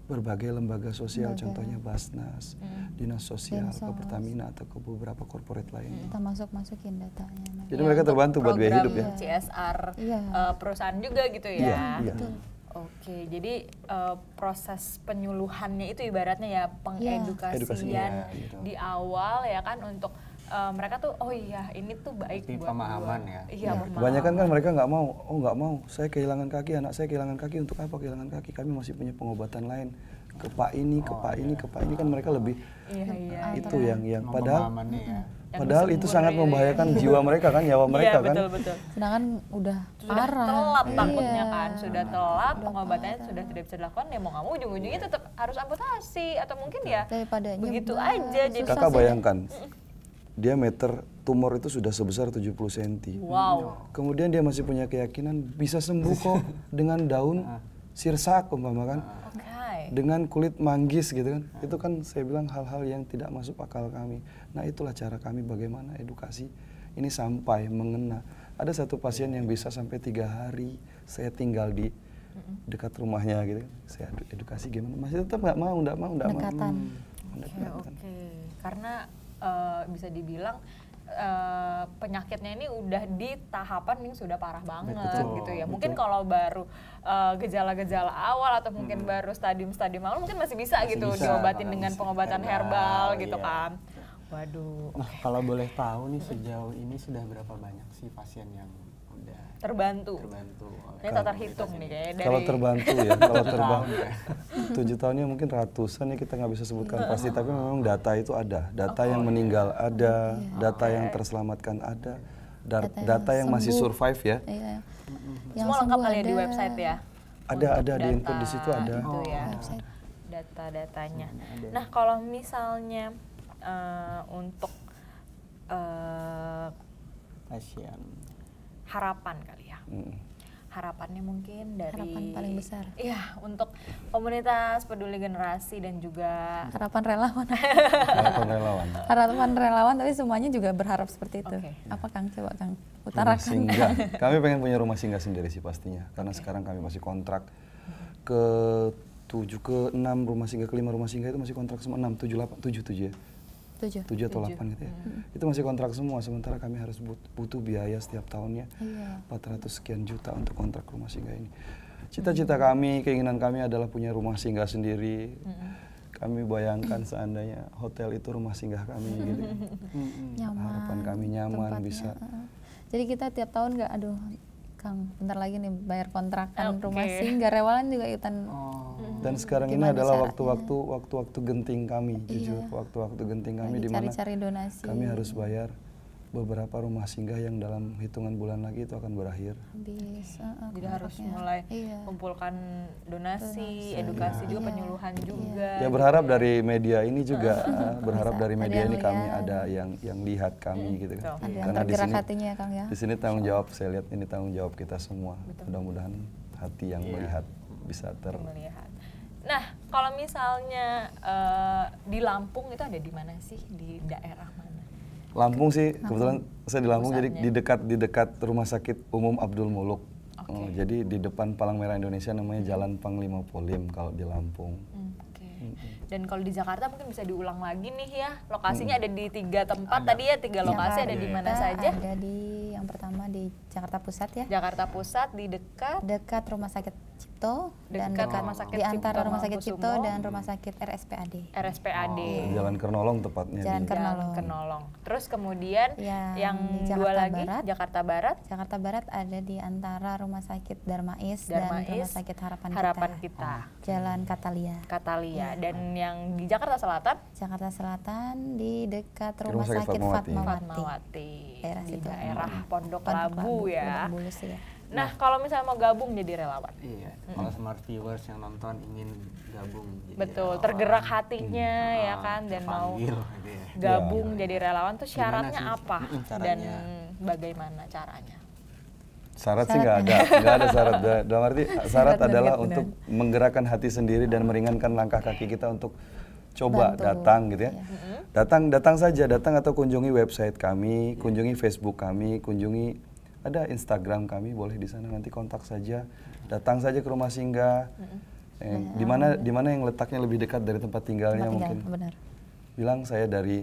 S3: berbagai lembaga sosial,
S4: Lembaga.
S3: contohnya Basnas, Dinas Sosial, ke. Pertamina atau ke beberapa corporate lainnya.
S4: Kita masuk masukin datanya.
S3: Jadi mereka terbantu buat biaya hidup ya.
S2: CSR
S4: Iya.
S2: eh, perusahaan juga gitu ya.
S3: Iya, iya.
S2: Oke, jadi eh, proses penyuluhannya itu ibaratnya ya pengedukasian
S3: Edukasinya,
S1: gitu.
S2: di awal ya kan untuk eh, mereka tuh oh iya ini tuh baik
S1: Tapi
S2: buat
S1: pemahaman
S2: gua.
S1: ya.
S2: Iya, pemahaman.
S3: Kebanyakan kan mereka nggak mau, oh nggak mau, saya kehilangan kaki, anak saya kehilangan kaki, untuk apa kehilangan kaki? Kami masih punya pengobatan lain, ke pak ini, ke pak ini, ke pak ini kan mereka lebih
S2: Iya, iya.
S3: itu yang yang padahal
S1: pemahamannya ya.
S2: Yang
S3: padahal itu sangat
S2: ya.
S3: membahayakan jiwa mereka kan, nyawa mereka
S2: iya,
S3: kan.
S2: betul betul.
S4: Sedangkan udah
S2: Sudah
S4: parah.
S2: telat
S4: Iya.
S2: takutnya kan, sudah telat
S4: Udah
S2: pengobatannya
S4: parah.
S2: sudah tidak bisa dilakukan ya mau nggak mau ujung-ujungnya tetap harus amputasi atau mungkin ya begitu aja jadi
S3: Kakak
S4: sih.
S3: bayangkan, diameter tumor itu sudah sebesar 70 cm.
S2: wow.
S3: Kemudian dia masih punya keyakinan bisa sembuh kok dengan daun sirsak umpama kan.
S2: Oke.
S3: dengan kulit manggis gitu kan itu kan saya bilang hal-hal yang tidak masuk akal kami nah itulah cara kami bagaimana edukasi ini sampai mengena ada satu pasien yang bisa sampai tiga hari saya tinggal di dekat rumahnya gitu saya edu- edukasi gimana masih tetap nggak mau nggak mau nggak mau
S4: Pendekatan.
S2: Oke, oke. Karena eh, bisa dibilang eh, penyakitnya ini udah di tahapan yang sudah parah banget
S1: Betul,
S2: gitu ya. Mungkin kalau baru eh, gejala-gejala awal atau mungkin baru stadium-stadium awal mungkin masih bisa
S1: Masih
S2: gitu
S1: bisa,
S2: diobatin dengan pengobatan
S1: herbal,
S2: herbal, gitu
S1: iya.
S2: kan. Waduh,
S1: Nah, kalau boleh tahu nih sejauh ini sudah berapa banyak sih pasien yang udah
S2: terbantu.
S1: terbantu
S2: Ini tak terhitung nih kayaknya dari
S3: kalau terbantu ya kalau terbantu tujuh tahunnya mungkin ratusan ya kita nggak bisa sebutkan pasti tapi memang data itu ada data yang meninggal ada data yang terselamatkan ada
S4: Data yang
S3: data yang masih survive ya
S4: Iya.
S2: semua lengkap kali ya di website ya.
S3: Ada, ada, di input di
S2: data
S3: situ ada.
S2: Itu ya.
S4: Website.
S2: Data-datanya.
S1: ada.
S2: Nah, kalau misalnya eh, untuk eh,
S1: pasien
S2: harapan kali ya. Harapannya mungkin dari
S4: Harapan paling besar.
S2: Iya, untuk komunitas peduli generasi dan juga
S4: Harapan relawan.
S3: Harapan relawan
S4: Harapan relawan tapi semuanya juga berharap seperti itu.
S2: Oke.
S4: Apa Kang coba Kang
S3: rumah
S4: utarakan.
S3: singgah kami pengen punya rumah singgah sendiri sih pastinya karena sekarang kami masih kontrak ke tujuh ke enam rumah singgah kelima rumah singgah itu masih kontrak semua enam tujuh delapan tujuh tujuh ya
S4: Tujuh.
S3: tujuh atau
S2: Tujuh.
S3: delapan gitu ya itu masih kontrak semua sementara kami harus but- butuh biaya setiap tahunnya
S4: Iya.
S3: 400 sekian juta untuk kontrak rumah singgah ini cita-cita kami keinginan kami adalah punya rumah singgah sendiri kami bayangkan seandainya hotel itu rumah singgah kami gitu
S4: Nyaman.
S3: harapan kami nyaman
S4: tempatnya,
S3: bisa
S4: heeh. Jadi kita tiap tahun nggak aduh Kang, bentar lagi nih bayar kontrakan
S2: Oke.
S4: rumah singgah relawan juga ikutan
S1: oh
S3: Dan sekarang ini
S4: Gimana
S3: adalah
S4: caranya?
S3: waktu-waktu waktu-waktu genting kami, jujur
S4: Iya.
S3: waktu-waktu genting kami di mana
S4: cari-cari donasi.
S3: kami harus bayar beberapa rumah singgah yang dalam hitungan bulan lagi itu akan berakhir.
S4: habis. heeh,
S2: jadi harus
S4: kontraknya.
S2: mulai
S4: Iya.
S2: kumpulkan donasi,
S4: Donasi.
S2: edukasi juga
S4: Iya.
S2: penyuluhan juga.
S3: Ya berharap dari media ini juga eh, berharap
S4: Bisa.
S3: dari media ini kami
S4: lihat.
S3: ada yang yang lihat kami gitu kan.
S2: Betul.
S4: Ada yang
S3: Karena di sini
S4: hatinya ya Kang ya.
S3: di sini tanggung jawab saya lihat ini tanggung jawab kita semua. Mudah-mudahan hati yang
S1: Iya.
S3: melihat bisa ter
S2: melihat. Nah, kalau misalnya eh, di Lampung itu ada di mana sih? Di daerah mana?
S3: Lampung sih kebetulan saya di Lampung jadi
S2: Pusatnya.
S3: di dekat di dekat Rumah Sakit Umum Abdul Muluk.
S2: Oke.
S3: Oh, jadi di depan Palang Merah Indonesia namanya Jalan Panglima Polim kalau di Lampung.
S2: Hmm, Oke. Dan kalau di Jakarta mungkin bisa diulang lagi nih ya. Lokasinya ada di tiga tempat tadi ya, tiga lokasi ada di mana saja?
S4: Ada di yang pertama di Jakarta Pusat ya.
S2: Jakarta Pusat di dekat
S4: Dekat Rumah Sakit Cipto dan
S2: Dekat
S4: dekat
S2: Rumah Sakit
S4: di antara
S2: Cipto
S4: Rumah Sakit Cipto
S2: Mangunkusumo.
S4: dan Rumah Sakit RSPAD.
S2: RSPAD.
S3: Jalan Kernolong tepatnya.
S4: Jalan
S3: di-
S4: Kernolong.
S2: Jalan Kenolong. Terus kemudian
S4: Yang
S2: yang
S4: di
S2: dua
S4: Jakarta
S2: lagi
S4: Barat.
S2: Jakarta Barat,
S4: Jakarta Barat ada di antara Rumah Sakit Darmais, dan
S2: Darmais,
S4: Rumah Sakit Harapan,
S2: Harapan
S4: Kita.
S2: Kita,
S4: Jalan Katalia.
S2: Katalia, dan yang di Jakarta Selatan
S4: Jakarta Selatan di dekat
S3: Rumah
S4: Rumah,
S3: Sakit
S4: Sakit,
S3: Fatmawati.
S4: Fatmawati.
S2: Fatmawati,
S4: Daerah
S2: di
S4: situ.
S2: daerah Pondok,
S4: Pondok
S2: Labu ya.
S4: Ya.
S2: Nah, kalau misalnya mau gabung jadi relawan,
S1: Iya, kalau smart viewers yang nonton ingin gabung jadi
S2: betul,
S1: relawan,
S2: tergerak hatinya ya
S1: ah,
S2: kan dan mau
S1: gitu ya.
S2: gabung jadi relawan tuh syaratnya apa
S1: Mm-mm,
S2: dan
S1: caranya.
S2: bagaimana caranya?
S3: Syarat sih nggak ada, nggak ada syarat. Da- Dalam arti syarat
S4: Syarat
S3: adalah
S4: benar.
S3: untuk menggerakkan hati sendiri dan meringankan langkah kaki kita untuk coba
S4: Bantu.
S3: datang gitu ya.
S4: Iya.
S3: Datang, datang saja, datang atau kunjungi website kami, kunjungi Facebook kami, kunjungi ada Instagram kami, boleh di sana nanti kontak saja. Datang saja ke rumah singgah. Eh, di mana di mana yang letaknya lebih dekat dari tempat tinggalnya
S4: Tempat tinggal,
S3: mungkin
S4: benar.
S3: bilang saya dari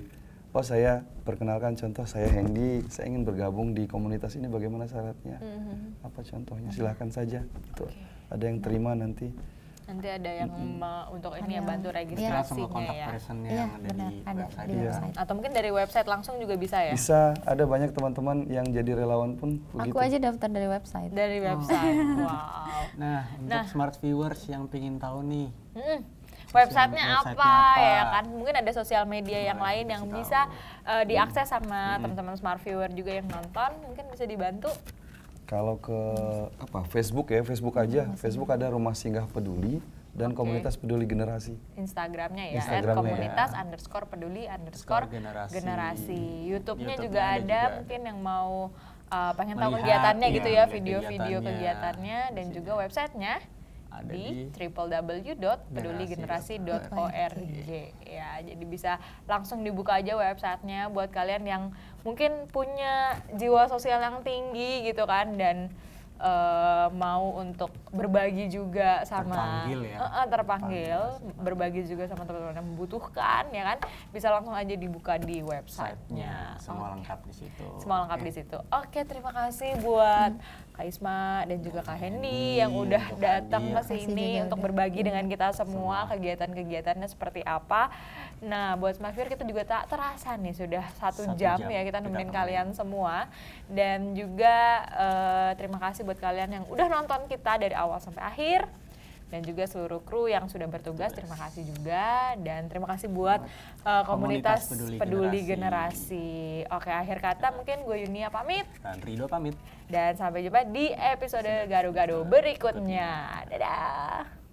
S3: oh saya perkenalkan contoh saya Hendy saya ingin bergabung di komunitas ini bagaimana syaratnya? Apa contohnya? Silahkan saja. Itu ada yang terima nanti
S2: Nanti ada yang me- untuk ini ya bantu
S4: Iya.
S1: Langsung ke
S2: registrasinya
S1: kontak
S2: ya.
S1: personnya
S4: Iya,
S1: yang ada
S4: benar,
S1: di
S4: ada
S1: website.
S4: di website.
S2: Atau mungkin dari website langsung juga bisa ya?
S3: bisa ada banyak teman-teman yang jadi relawan pun begitu
S4: Aku aja daftar dari website.
S2: Dari website. Wow.
S1: Nah, untuk
S2: Nah.
S1: smart viewers yang pingin tahu nih,
S2: Mm-mm. Websitenya
S1: websitenya
S2: apa,
S1: apa?
S2: ya kan? Mungkin ada sosial media yang
S1: Nah,
S2: lain yang bisa eh, diakses
S1: Hmm.
S2: sama teman-teman smart viewer juga yang nonton, mungkin bisa dibantu.
S3: Kalau ke apa Facebook ya Facebook aja Facebook ada rumah singgah peduli dan
S2: Oke.
S3: komunitas peduli generasi
S2: Instagramnya ya,
S3: Instagramnya
S2: komunitas
S3: ya.
S2: underscore peduli underscore
S1: generasi.
S2: generasi. YouTube-nya
S1: YouTube-nya
S2: juga
S1: ada
S2: ada,
S1: juga.
S2: mungkin yang mau uh, pengen tahu
S1: Melihat,
S2: kegiatannya gitu
S1: iya,
S2: ya,
S1: melihat
S2: video-video
S1: kegiatannya.
S2: kegiatannya dan juga websitenya
S1: Ada
S2: di,
S1: di
S2: www.peduligenerasi.org ya jadi bisa langsung dibuka aja websitenya buat kalian yang mungkin punya jiwa sosial yang tinggi gitu kan dan eh, mau untuk berbagi juga sama
S1: Terpanggil ya.
S2: Eh, eh, terpanggil berbagi juga sama teman-teman yang membutuhkan ya kan? Bisa langsung aja dibuka di websitenya.
S1: Semua lengkap di situ.
S2: semua lengkap di situ. Oke, terima kasih buat Kak Isma dan juga Kak Hendy yang udah datang ke sini untuk berbagi dengan kita semua kegiatan-kegiatannya seperti apa. Nah, buat Viewer kita juga tak terasa nih sudah satu,
S1: Satu
S2: jam,
S1: jam
S2: ya kita nemenin kalian semua. Dan juga eh, terima kasih buat kalian yang udah nonton kita dari awal sampai akhir. Dan juga seluruh kru yang sudah bertugas terima kasih juga. Dan terima kasih buat eh, komunitas,
S1: Komunitas Peduli
S2: peduli, generasi. Oke akhir kata mungkin gue Yunia pamit.
S1: Dan Rido pamit.
S2: dan sampai jumpa di episode gado-gado berikutnya. Dadah